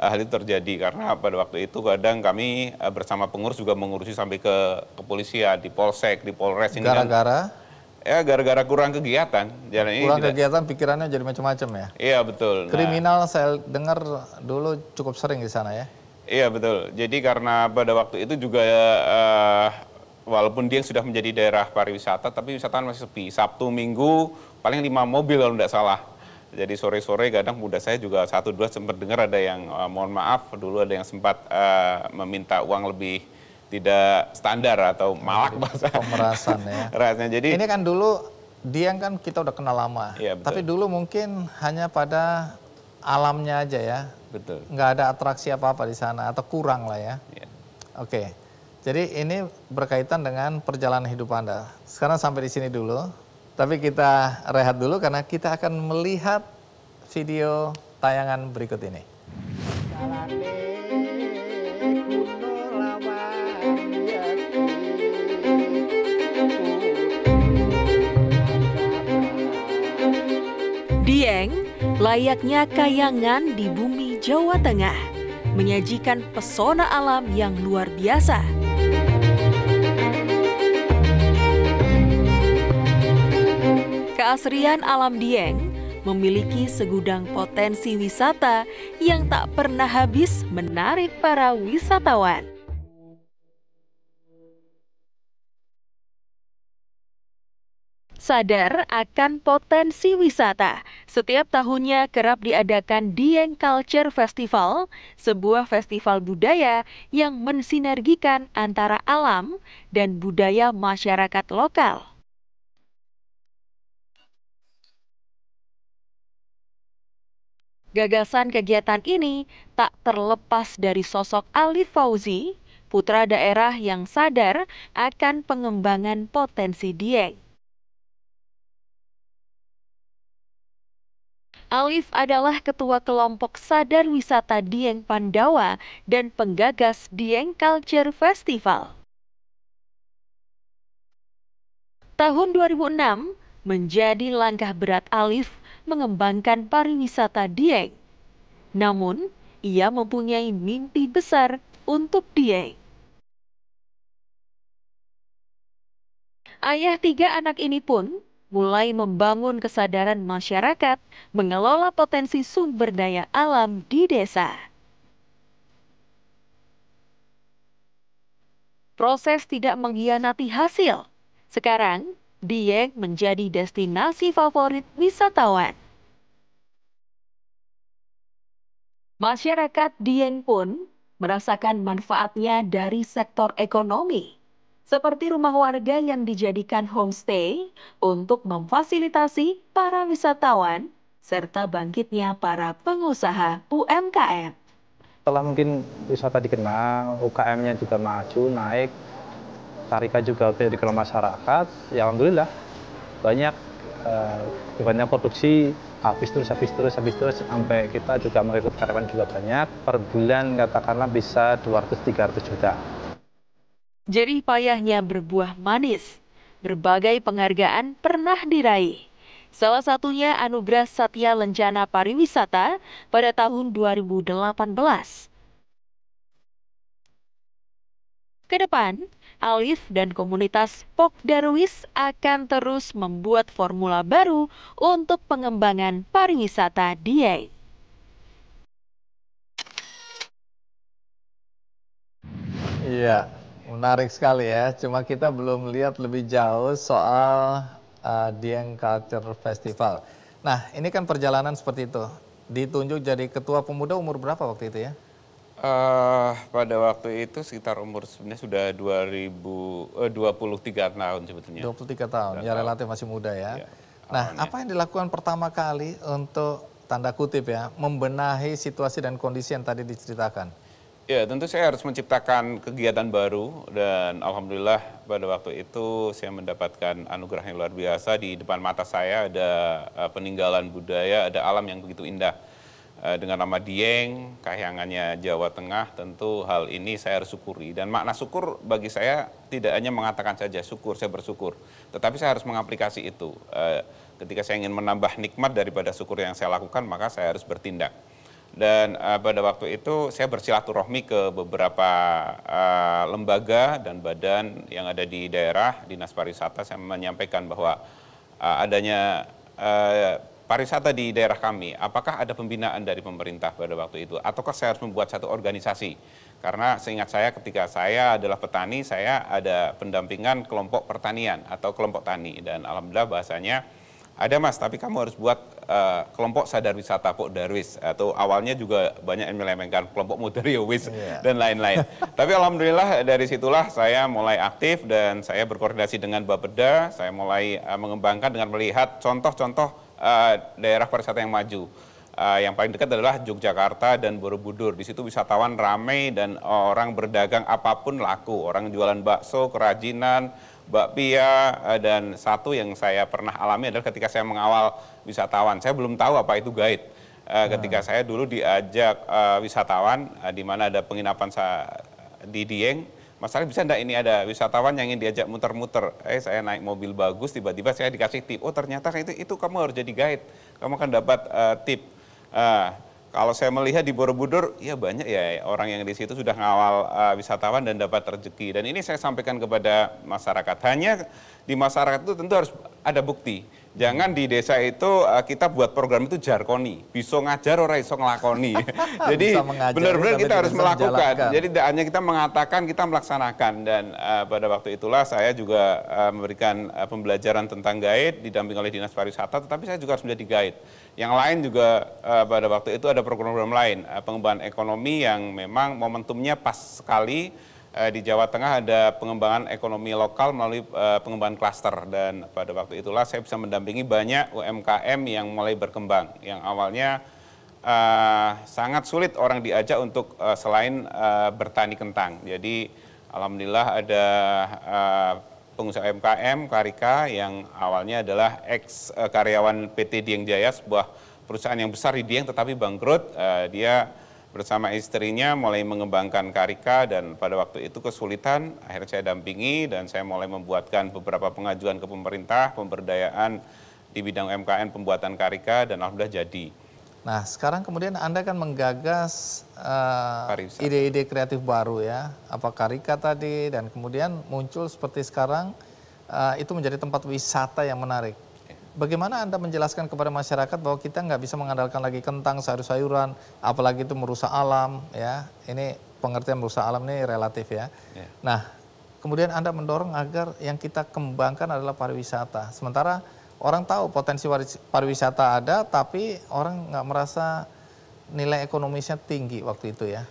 uh, hal itu terjadi. Karena pada waktu itu kadang kami uh, bersama pengurus juga mengurusi sampai ke kepolisian di polsek di polres ini. Gara-gara Ya gara-gara kurang kegiatan. Jalan ini Kurang tidak- kegiatan pikirannya jadi macam-macam ya. Iya betul. Nah, Kriminal saya dengar dulu cukup sering di sana ya. Iya betul. Jadi karena pada waktu itu juga eh, walaupun dia sudah menjadi daerah pariwisata, tapi wisatawan masih sepi. Sabtu Minggu paling lima mobil kalau tidak salah. Jadi sore-sore kadang muda saya juga satu dua sempat dengar ada yang eh, mohon maaf dulu ada yang sempat eh, meminta uang lebih tidak standar atau malak bahasa Pemerasan ya. [laughs] rasanya. Jadi Ini kan dulu Dieng kan kita udah kenal lama. Iya, betul. Tapi dulu mungkin hanya pada alamnya aja ya. betul. Nggak ada atraksi apa-apa di sana atau kurang lah ya. Iya. Oke. Jadi ini berkaitan dengan perjalanan hidup Anda. Sekarang sampai di sini dulu. Tapi kita rehat dulu karena kita akan melihat video tayangan berikut ini. Dieng layaknya kayangan di bumi Jawa Tengah, menyajikan pesona alam yang luar biasa. Keasrian alam Dieng memiliki segudang potensi wisata yang tak pernah habis menarik para wisatawan. Sadar akan potensi wisata, setiap tahunnya kerap diadakan Dieng Culture Festival, sebuah festival budaya yang mensinergikan antara alam dan budaya masyarakat lokal. Gagasan kegiatan ini tak terlepas dari sosok Alif Fauzi, putra daerah yang sadar akan pengembangan potensi Dieng. Alif adalah ketua kelompok sadar wisata Dieng Pandawa dan penggagas Dieng Culture Festival. Tahun 2006 menjadi langkah berat Alif mengembangkan pariwisata Dieng. Namun, ia mempunyai mimpi besar untuk Dieng. Ayah tiga anak ini pun mulai membangun kesadaran masyarakat mengelola potensi sumber daya alam di desa. Proses tidak mengkhianati hasil. Sekarang, Dieng menjadi destinasi favorit wisatawan. Masyarakat Dieng pun merasakan manfaatnya dari sektor ekonomi seperti rumah warga yang dijadikan homestay untuk memfasilitasi para wisatawan serta bangkitnya para pengusaha UMKM. Setelah mungkin wisata dikenal, UKM-nya juga maju, naik, tarikan juga dikenal masyarakat, ya Alhamdulillah banyak eh, banyak produksi habis terus, habis terus, habis terus, sampai kita juga merekrut karyawan juga banyak, per bulan katakanlah bisa 200-300 juta. Jerih payahnya berbuah manis. Berbagai penghargaan pernah diraih. Salah satunya Anugerah Satya Lencana Pariwisata pada tahun 2018. Ke depan, Alif dan komunitas Pok Darwis akan terus membuat formula baru untuk pengembangan pariwisata Dieng. Iya, menarik sekali ya. Cuma kita belum lihat lebih jauh soal uh, Dieng Culture Festival. Nah, ini kan perjalanan seperti itu. Ditunjuk jadi ketua pemuda umur berapa waktu itu ya? Eh, pada waktu itu sekitar umur sebenarnya sudah 2000 eh, 23 tahun sebetulnya. 23 tahun, ya relatif masih muda ya. Iya, nah, apa yang dilakukan pertama kali untuk tanda kutip ya, membenahi situasi dan kondisi yang tadi diceritakan? Ya, tentu saya harus menciptakan kegiatan baru dan alhamdulillah pada waktu itu saya mendapatkan anugerah yang luar biasa di depan mata saya ada eh, peninggalan budaya, ada alam yang begitu indah. Eh, Dengan nama Dieng, kahyangannya Jawa Tengah, tentu hal ini saya harus syukuri. Dan makna syukur bagi saya tidak hanya mengatakan saja syukur, saya bersyukur. Tetapi saya harus mengaplikasi itu. Eh, Ketika saya ingin menambah nikmat daripada syukur yang saya lakukan, maka saya harus bertindak. Dan uh, pada waktu itu saya bersilaturahmi ke beberapa uh, lembaga dan badan yang ada di daerah dinas pariwisata. Saya menyampaikan bahwa uh, adanya uh, pariwisata di daerah kami, apakah ada pembinaan dari pemerintah pada waktu itu, ataukah saya harus membuat satu organisasi? Karena seingat saya ketika saya adalah petani, saya ada pendampingan kelompok pertanian atau kelompok tani dan alhamdulillah bahasanya ada mas, tapi kamu harus buat uh, kelompok sadar wisata Pok Darwis atau awalnya juga banyak yang melemengkan kelompok Mudariowis yeah. dan lain-lain. [laughs] tapi alhamdulillah dari situlah saya mulai aktif dan saya berkoordinasi dengan Bapeda, saya mulai uh, mengembangkan dengan melihat contoh-contoh uh, daerah pariwisata yang maju. Uh, yang paling dekat adalah Yogyakarta dan Borobudur. Di situ wisatawan ramai dan orang berdagang apa pun laku. Orang jualan bakso, kerajinan, bakpia eh, dan satu yang saya pernah alami adalah ketika saya mengawal wisatawan. Saya belum tahu apa itu guide. Uh, ketika saya dulu diajak uh, wisatawan uh, di mana ada penginapan saya di Dieng, masalah bisa enggak ini ada wisatawan yang ingin diajak muter-muter. Eh saya naik mobil bagus tiba-tiba saya dikasih tip. Oh ternyata itu itu kamu harus jadi guide. Kamu akan dapat uh, tip. Uh, kalau saya melihat di Borobudur, ya banyak ya orang yang di situ sudah ngawal uh, wisatawan dan dapat rezeki. Dan ini saya sampaikan kepada masyarakat. Hanya di masyarakat itu tentu harus ada bukti. Jangan di desa itu uh, kita buat program itu jarkoni, bisa ngajar orang iso ngelakoni. [laughs] [laughs] Jadi benar-benar kita harus melakukan. Menjalankan. Jadi tidak hanya kita mengatakan, kita melaksanakan. Dan uh, pada waktu itulah saya juga uh, memberikan uh, pembelajaran tentang guide didamping oleh Dinas Pariwisata, tetapi saya juga harus menjadi guide. Yang lain juga uh, pada waktu itu ada program-program lain, uh, pengembangan ekonomi yang memang momentumnya pas sekali eh, di Jawa Tengah ada pengembangan ekonomi lokal melalui eh, pengembangan klaster dan pada waktu itulah saya bisa mendampingi banyak UMKM yang mulai berkembang yang awalnya eh, sangat sulit orang diajak untuk eh, selain eh, bertani kentang. Jadi alhamdulillah ada eh, pengusaha UMKM Karika yang awalnya adalah ex karyawan PT Dieng Jaya sebuah perusahaan yang besar di Dieng tetapi bangkrut. Eh, dia bersama istrinya mulai mengembangkan karika dan pada waktu itu kesulitan akhirnya saya dampingi dan saya mulai membuatkan beberapa pengajuan ke pemerintah pemberdayaan di bidang UMKM pembuatan karika dan alhamdulillah jadi. Nah sekarang kemudian Anda kan menggagas ide-ide uh, kreatif baru ya, apa karika tadi dan kemudian muncul seperti sekarang uh, itu menjadi tempat wisata yang menarik. Bagaimana Anda menjelaskan kepada masyarakat bahwa kita nggak bisa mengandalkan lagi kentang, sayur-sayuran, apalagi itu merusak alam, ya. Ini pengertian merusak alam ini relatif ya. Yeah. Nah, kemudian Anda mendorong agar yang kita kembangkan adalah pariwisata. Sementara orang tahu potensi pariwisata ada, tapi orang nggak merasa nilai ekonomisnya tinggi waktu itu ya.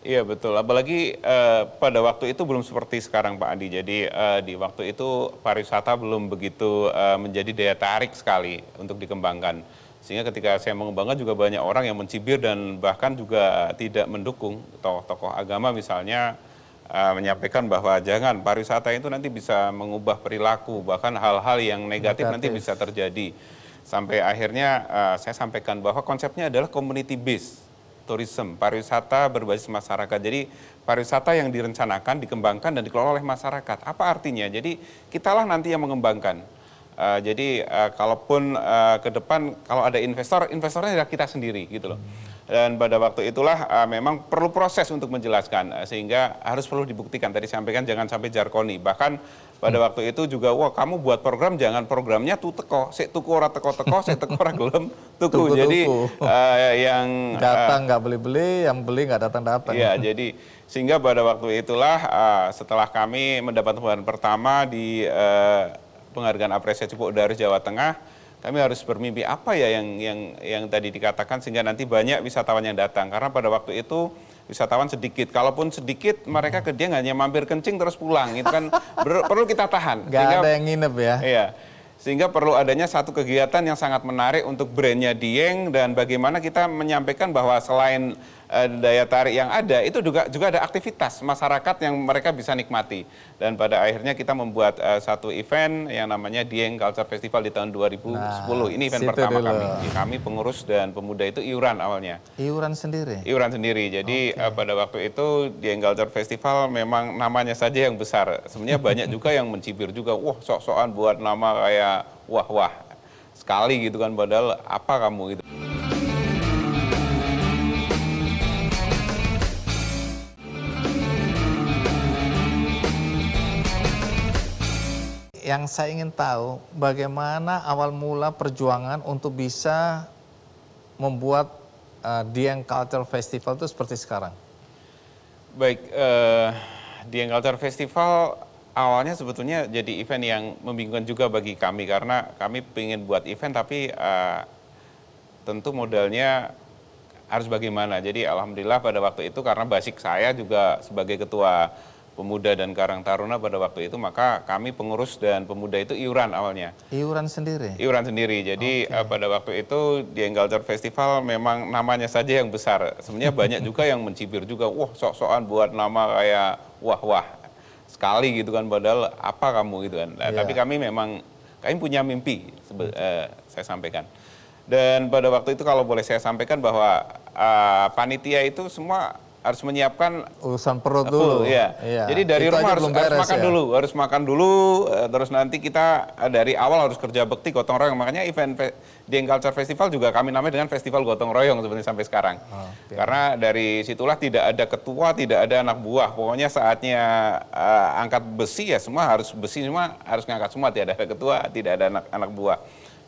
Iya betul, apalagi uh, pada waktu itu belum seperti sekarang Pak Andi. Jadi uh, di waktu itu pariwisata belum begitu uh, menjadi daya tarik sekali untuk dikembangkan. Sehingga ketika saya mengembangkan juga banyak orang yang mencibir dan bahkan juga tidak mendukung. Tokoh-tokoh agama misalnya uh, menyampaikan bahwa jangan pariwisata itu nanti bisa mengubah perilaku, bahkan hal-hal yang negatif, negatif nanti bisa terjadi. Sampai akhirnya uh, saya sampaikan bahwa konsepnya adalah community based tourism, pariwisata berbasis masyarakat. Jadi pariwisata yang direncanakan, dikembangkan dan dikelola oleh masyarakat. Apa artinya? Jadi kitalah nanti yang mengembangkan. Uh, jadi uh, kalaupun uh, ke depan kalau ada investor, investornya adalah kita sendiri gitu loh. Dan pada waktu itulah uh, memang perlu proses untuk menjelaskan uh, sehingga harus perlu dibuktikan. Tadi sampaikan jangan sampai jarkoni. Bahkan pada hmm. waktu itu juga wah kamu buat program jangan programnya tuh teko, si tuku ora teko-teko, si teko ora gelem tuku. tuku. Jadi uh, yang datang nggak uh, beli-beli, yang beli nggak datang-datang. Iya, jadi sehingga pada waktu itulah uh, setelah kami mendapat penghargaan pertama di uh, penghargaan apresiasi Pok dari Jawa Tengah kami harus bermimpi apa ya yang yang yang tadi dikatakan sehingga nanti banyak wisatawan yang datang karena pada waktu itu wisatawan sedikit. Kalaupun sedikit mereka ke dia hanya mampir kencing terus pulang. Itu kan [laughs] perlu kita tahan. Gak sehingga, ada yang nginep ya. Iya. Sehingga perlu adanya satu kegiatan yang sangat menarik untuk brandnya Dieng dan bagaimana kita menyampaikan bahwa selain daya tarik yang ada itu juga juga ada aktivitas masyarakat yang mereka bisa nikmati. Dan pada akhirnya kita membuat uh, satu event yang namanya Dieng Culture Festival di tahun 2010 nah, ini event pertama dulu. kami. Kami pengurus dan pemuda itu iuran awalnya. Iuran sendiri? Iuran sendiri. Jadi okay. uh, pada waktu itu Dieng Culture Festival memang namanya saja yang besar. Sebenarnya banyak juga yang mencibir juga. Wah sok-sokan buat nama kayak wah wah. Sekali gitu kan padahal apa kamu gitu yang saya ingin tahu bagaimana awal mula perjuangan untuk bisa membuat uh, Dieng Culture Festival itu seperti sekarang. Baik, uh, Dieng Culture Festival awalnya sebetulnya jadi event yang membingungkan juga bagi kami karena kami ingin buat event tapi uh, tentu modalnya harus bagaimana. Jadi alhamdulillah pada waktu itu karena basic saya juga sebagai ketua pemuda dan Karang Taruna pada waktu itu maka kami pengurus dan pemuda itu iuran awalnya. Iuran sendiri. Iuran sendiri. Jadi okay. uh, pada waktu itu di Enggalter Festival memang namanya saja yang besar. Sebenarnya banyak juga yang mencibir juga, wah sok-sokan buat nama kayak wah-wah sekali gitu kan padahal apa kamu gitu kan. Nah, yeah. Tapi kami memang kami punya mimpi uh, saya sampaikan. Dan pada waktu itu kalau boleh saya sampaikan bahwa uh, panitia itu semua harus menyiapkan urusan perut dulu. ya. Iya. Jadi dari Itu rumah harus, harus makan ya? dulu, harus makan dulu. Eh, terus nanti kita eh, dari awal harus kerja bekti gotong royong. Makanya event di Culture Festival juga kami namanya dengan Festival Gotong Royong sebenarnya sampai sekarang. Oh, okay. Karena dari situlah tidak ada ketua, tidak ada anak buah. Pokoknya saatnya uh, angkat besi ya semua harus besi semua harus ngangkat semua. Tidak ada ketua, tidak ada anak anak buah.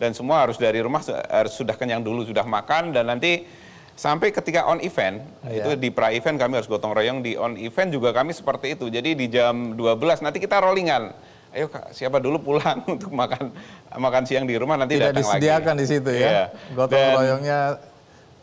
Dan semua harus dari rumah harus sudah kenyang dulu, sudah makan dan nanti Sampai ketika on event, yeah. itu di pra event kami harus gotong royong, di on event juga kami seperti itu. Jadi di jam 12 nanti kita rollingan. Ayo kak, siapa dulu pulang [laughs] untuk makan makan siang di rumah nanti Tidak datang lagi. disediakan di situ ya. Yeah. Gotong Dan, royongnya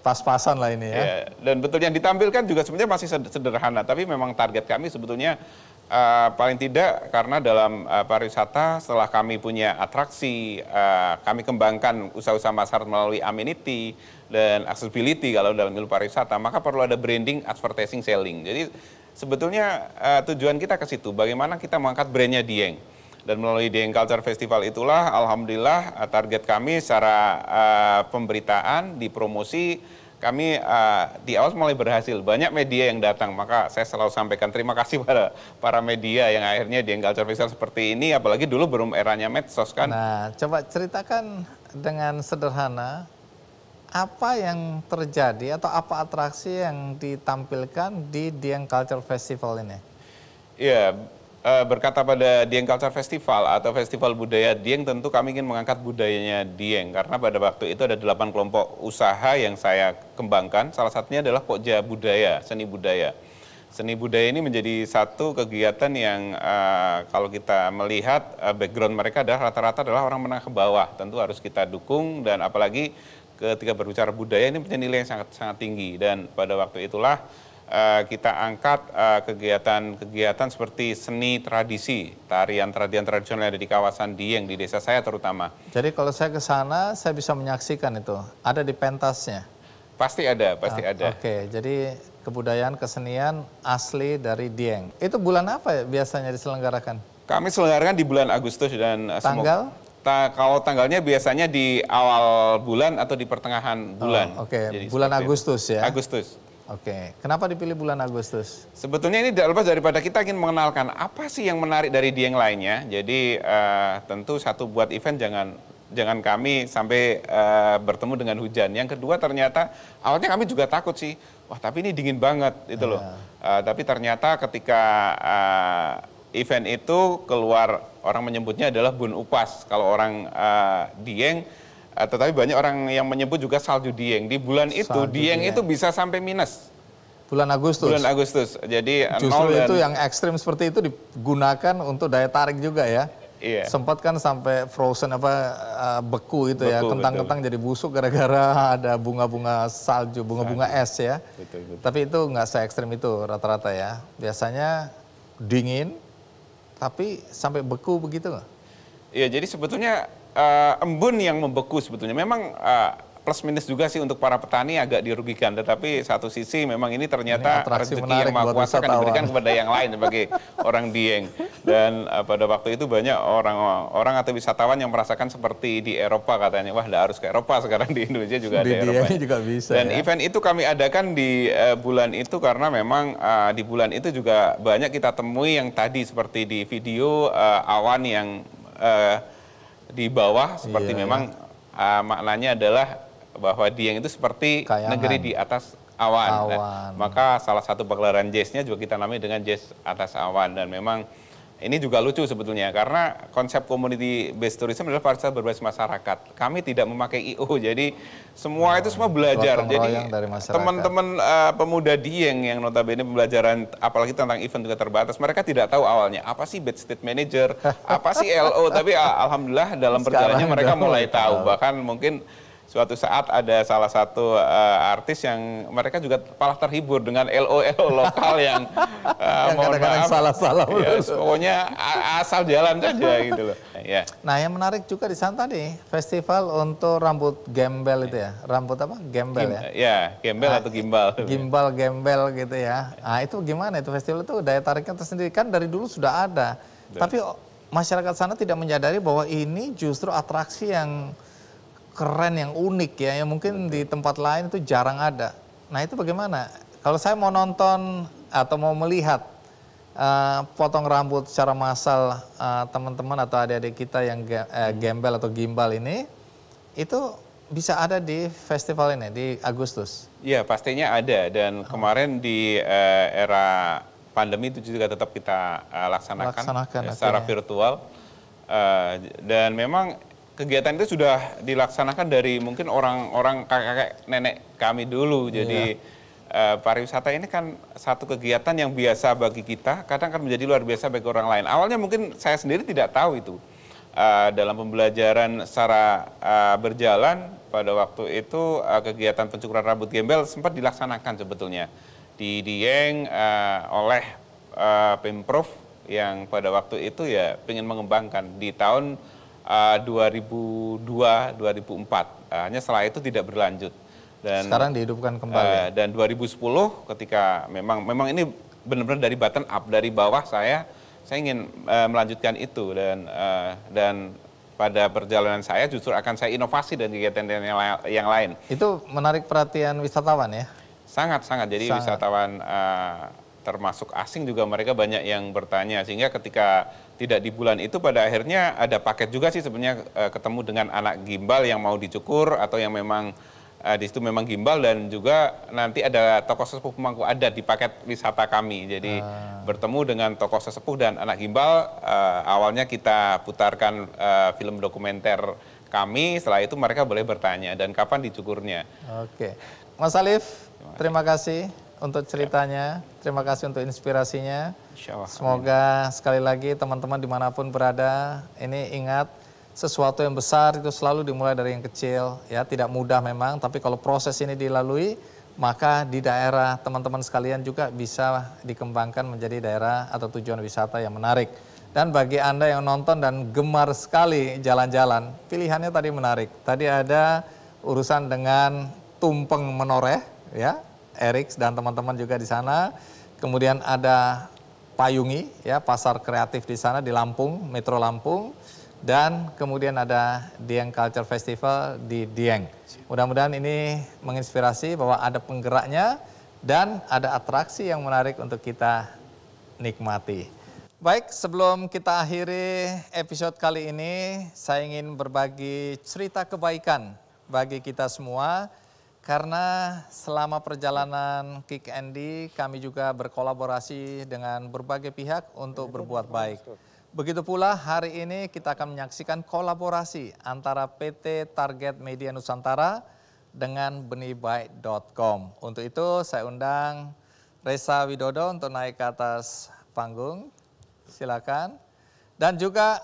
pas-pasan lah ini ya. Yeah. Dan betul yang ditampilkan juga sebenarnya masih sederhana, tapi memang target kami sebetulnya uh, paling tidak karena dalam uh, pariwisata setelah kami punya atraksi, uh, kami kembangkan usaha-usaha masyarakat melalui amenity, dan accessibility kalau dalam ilmu pariwisata, maka perlu ada branding, advertising, selling. Jadi sebetulnya uh, tujuan kita ke situ, bagaimana kita mengangkat brandnya Dieng. Dan melalui Dieng Culture Festival itulah, alhamdulillah uh, target kami secara uh, pemberitaan, di promosi, kami uh, di awal mulai berhasil. Banyak media yang datang, maka saya selalu sampaikan terima kasih [laughs] pada para media yang akhirnya Dieng Culture Festival seperti ini, apalagi dulu belum eranya medsos kan. Nah, coba ceritakan dengan sederhana apa yang terjadi atau apa atraksi yang ditampilkan di Dieng Culture Festival ini? Ya, berkata pada Dieng Culture Festival atau Festival Budaya Dieng tentu kami ingin mengangkat budayanya Dieng karena pada waktu itu ada delapan kelompok usaha yang saya kembangkan. Salah satunya adalah Pokja Budaya, seni budaya. Seni budaya ini menjadi satu kegiatan yang uh, kalau kita melihat uh, background mereka adalah rata-rata adalah orang menengah ke bawah. Tentu harus kita dukung dan apalagi ketika berbicara budaya ini punya nilai yang sangat sangat tinggi dan pada waktu itulah uh, kita angkat kegiatan-kegiatan uh, seperti seni tradisi, tarian-tarian tradisional yang ada di kawasan Dieng di desa saya terutama. Jadi kalau saya ke sana saya bisa menyaksikan itu, ada di pentasnya. Pasti ada, pasti ah, ada. Oke, okay. jadi kebudayaan kesenian asli dari Dieng. Itu bulan apa ya biasanya diselenggarakan? Kami selenggarakan di bulan Agustus dan tanggal Ta kalau tanggalnya biasanya di awal bulan atau di pertengahan bulan. Oh, Oke, okay. bulan Agustus ya. Agustus. Oke, okay. kenapa dipilih bulan Agustus? Sebetulnya ini tidak lepas daripada kita ingin mengenalkan apa sih yang menarik dari Dieng lainnya. Jadi uh, tentu satu buat event jangan jangan kami sampai uh, bertemu dengan hujan. Yang kedua ternyata awalnya kami juga takut sih, wah tapi ini dingin banget itu loh. Uh, tapi ternyata ketika uh, event itu keluar orang menyebutnya adalah bun upas. Kalau orang uh, Dieng, uh, tetapi banyak orang yang menyebut juga salju Dieng. Di bulan itu salju Dieng, Dieng itu bisa sampai minus. Bulan Agustus. Bulan Agustus. Jadi justru itu yang ekstrim seperti itu digunakan untuk daya tarik juga ya. Iya. Sempat kan sampai frozen apa uh, beku itu ya, beku, ya, kentang-kentang jadi busuk gara-gara [laughs] ada bunga-bunga salju, bunga-bunga es ya. Betul, betul. Tapi itu nggak se ekstrim itu rata-rata ya. Biasanya dingin, tapi sampai beku begitu nggak? Iya, jadi sebetulnya uh, embun yang membeku sebetulnya. Memang uh, plus minus juga sih untuk para petani agak dirugikan. Tetapi satu sisi memang ini ternyata ini rezeki yang maha kuasa akan diberikan kepada yang lain sebagai [laughs] orang Dieng. Dan uh, pada waktu itu banyak orang-orang atau wisatawan yang merasakan seperti di Eropa katanya. Wah, tidak harus ke Eropa sekarang di Indonesia juga di ada Eropa. juga bisa. Dan ya? event itu kami adakan di uh, bulan itu karena memang uh, di bulan itu juga banyak kita temui yang tadi seperti di video uh, awan yang uh, di bawah seperti iya, memang. Uh, maknanya adalah bahwa Dieng itu seperti Kayangan. negeri di atas awan. awan. Nah, maka salah satu pagelaran jazznya juga kita namai dengan jazz atas awan dan memang ini juga lucu sebetulnya karena konsep community based tourism adalah pariwisata berbasis masyarakat. Kami tidak memakai IO, jadi semua itu semua belajar. Jadi teman-teman eh, pemuda Dieng yang notabene pembelajaran apalagi tentang event juga terbatas, mereka tidak tahu awalnya apa sih bed state manager, [laughs] apa sih LO, tapi ah, alhamdulillah dalam perjalanannya mereka mulai mulai tahu. tahu. Bahkan mungkin suatu saat ada salah satu eh, artis yang mereka juga malah terhibur dengan LO LO lokal [laughs] yang, eh, Yang mohon kadang-kadang maaf, salah-salah ya, pokoknya asal jalan saja gitu loh. Ya. Nah, yang menarik juga di sana tadi festival untuk rambut gembel itu ya. Rambut apa? Gembel ya. Ya, gembel atau gimbal. Gimbal gembel gitu ya. Nah, itu gimana itu festival itu daya tariknya tersendiri kan dari dulu sudah ada. Tapi oh, masyarakat sana tidak menyadari bahwa ini justru atraksi yang keren yang unik ya yang mungkin di tempat lain itu jarang ada. Nah, itu bagaimana? Kalau saya mau nonton atau mau melihat eh, potong rambut secara massal eh, teman-teman atau adik-adik kita yang ge- eh, gembel atau gimbal ini itu bisa ada di festival ini di Agustus. Iya, pastinya ada dan kemarin di eh, era pandemi itu juga tetap kita eh, laksanakan, Laksanakan, secara virtual Eh, dan memang kegiatan itu sudah dilaksanakan dari mungkin orang-orang kakek-kakek nenek kami dulu. Jadi eh, pariwisata ini kan satu kegiatan yang biasa bagi kita, kadang kan menjadi luar biasa bagi orang lain. Awalnya mungkin saya sendiri tidak tahu itu. Eh, dalam pembelajaran secara eh, berjalan pada waktu itu eh, kegiatan pencukuran rambut gembel sempat dilaksanakan sebetulnya di Dieng eh, oleh eh, Pemprov yang pada waktu itu ya ingin mengembangkan di tahun eh, 2002 2004 Eh, hanya setelah itu tidak berlanjut dan Sekarang dihidupkan kembali. Eh, dan 2010 ketika memang memang ini benar-benar dari button up dari bawah saya saya ingin eh, melanjutkan itu dan eh, dan pada perjalanan saya justru akan saya inovasi dan kegiatan yang, yang lain Itu menarik perhatian wisatawan ya. sangat sangat jadi Sangat. wisatawan termasuk asing juga mereka banyak yang bertanya sehingga ketika tidak di bulan itu pada akhirnya ada paket juga sih sebenarnya eh, ketemu dengan anak gimbal yang mau dicukur atau yang memang eh, di situ memang gimbal dan juga nanti ada tokoh sesepuh pemangku adat di paket wisata kami. Jadi bertemu dengan tokoh sesepuh dan anak gimbal eh, awalnya kita putarkan eh, film dokumenter kami setelah itu mereka boleh bertanya dan kapan dicukurnya. Oke. Mas Alif, terima kasih untuk ceritanya. Terima kasih untuk inspirasinya. Allah. Semoga sekali lagi teman-teman di mana pun berada, ini ingat sesuatu yang besar itu selalu dimulai dari yang kecil. Ya, tidak mudah memang, tapi kalau proses ini dilalui, maka di daerah teman-teman sekalian juga bisa dikembangkan menjadi daerah atau tujuan wisata yang menarik. Dan bagi Anda yang nonton dan gemar sekali jalan-jalan, pilihannya tadi menarik. Tadi ada urusan dengan tumpeng menoreh, ya, Eriks dan teman-teman juga di sana. Kemudian ada Payungi, ya, pasar kreatif di sana di Lampung, Metro Lampung. Dan kemudian ada Dieng Culture Festival di Dieng. Mudah-mudahan ini menginspirasi bahwa ada penggeraknya dan ada atraksi yang menarik untuk kita nikmati. Baik, sebelum kita akhiri episode kali ini, saya ingin berbagi cerita kebaikan bagi kita semua. Karena selama perjalanan Kick Andy, kami juga berkolaborasi dengan berbagai pihak untuk berbuat baik. Begitu pula hari ini kita akan menyaksikan kolaborasi antara PT Target Media Nusantara dengan benihbaik.com. Untuk itu saya undang Reza Widodo untuk naik ke atas panggung. Silakan. Dan juga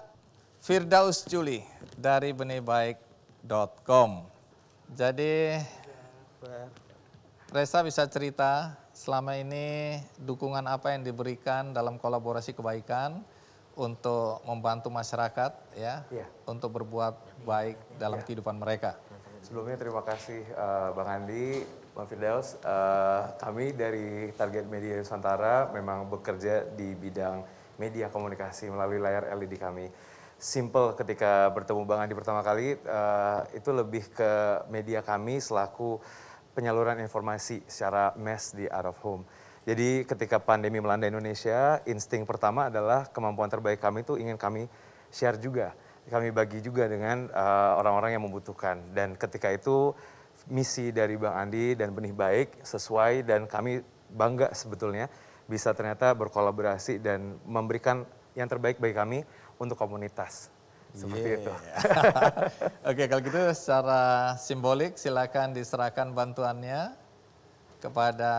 Firdaus Juli dari benihbaik.com. Jadi Reza bisa cerita selama ini dukungan apa yang diberikan dalam kolaborasi kebaikan untuk membantu masyarakat ya, Iya. untuk berbuat baik dalam kehidupan mereka. Sebelumnya terima kasih eh, Bang Andi, Bang Firdaus. Eh, kami dari Target Media Nusantara memang bekerja di bidang media komunikasi melalui layar LED kami. Simple ketika bertemu Bang Andi pertama kali, eh, itu lebih ke media kami selaku penyaluran informasi secara mass di out of home. Jadi ketika pandemi melanda Indonesia, insting pertama adalah kemampuan terbaik kami itu ingin kami share juga. Kami bagi juga dengan eh, orang-orang yang membutuhkan. Dan ketika itu misi dari Bang Andi dan Benih Baik sesuai dan kami bangga sebetulnya bisa ternyata berkolaborasi dan memberikan yang terbaik bagi kami untuk komunitas. Seperti Yeah. itu. [laughs] Oke, kalau gitu secara simbolik silakan diserahkan bantuannya kepada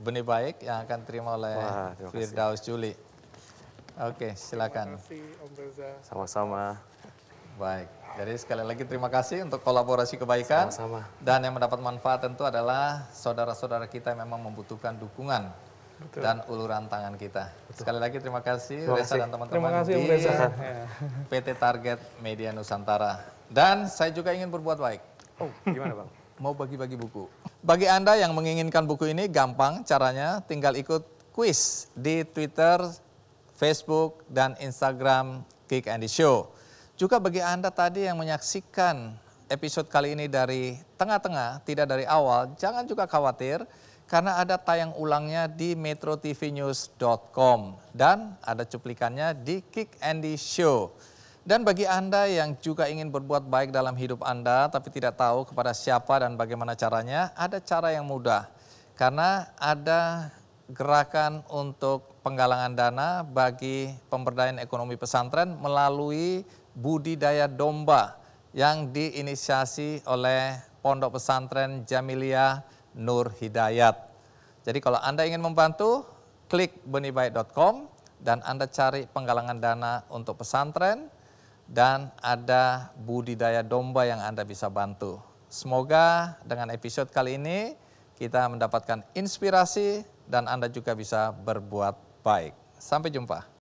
Benih Baik yang akan terima oleh Wah. Firdaus Juli. Oke, silakan. Sama-sama. Baik. Jadi sekali lagi terima kasih untuk kolaborasi kebaikan. Sama-sama. Dan yang mendapat manfaat tentu adalah saudara-saudara kita yang memang membutuhkan dukungan dan uluran tangan kita. Sekali lagi terima kasih Terima Reza dan teman-teman Terima kasih, di Reza. [laughs] PT Target Media Nusantara. Dan saya juga ingin berbuat baik. Oh, gimana Bang? [laughs] Mau bagi-bagi buku. Bagi Anda yang menginginkan buku ini gampang caranya tinggal ikut quiz di Twitter, Facebook, dan Instagram Kick Andy Show. Juga bagi Anda tadi yang menyaksikan episode kali ini dari tengah-tengah, tidak dari awal, jangan juga khawatir karena ada tayang ulangnya di metrotvnews.com dan ada cuplikannya di Kick Andy Show. Dan bagi Anda yang juga ingin berbuat baik dalam hidup Anda tapi tidak tahu kepada siapa dan bagaimana caranya, ada cara yang mudah. Karena ada gerakan untuk penggalangan dana bagi pemberdayaan ekonomi pesantren melalui budidaya domba yang diinisiasi oleh Pondok Pesantren Jamiliyah Nur Hidayat. Jadi kalau Anda ingin membantu, klik benihbaik.com dan Anda cari penggalangan dana untuk pesantren dan ada budidaya domba yang Anda bisa bantu. Semoga dengan episode kali ini kita mendapatkan inspirasi dan Anda juga bisa berbuat baik. Sampai jumpa.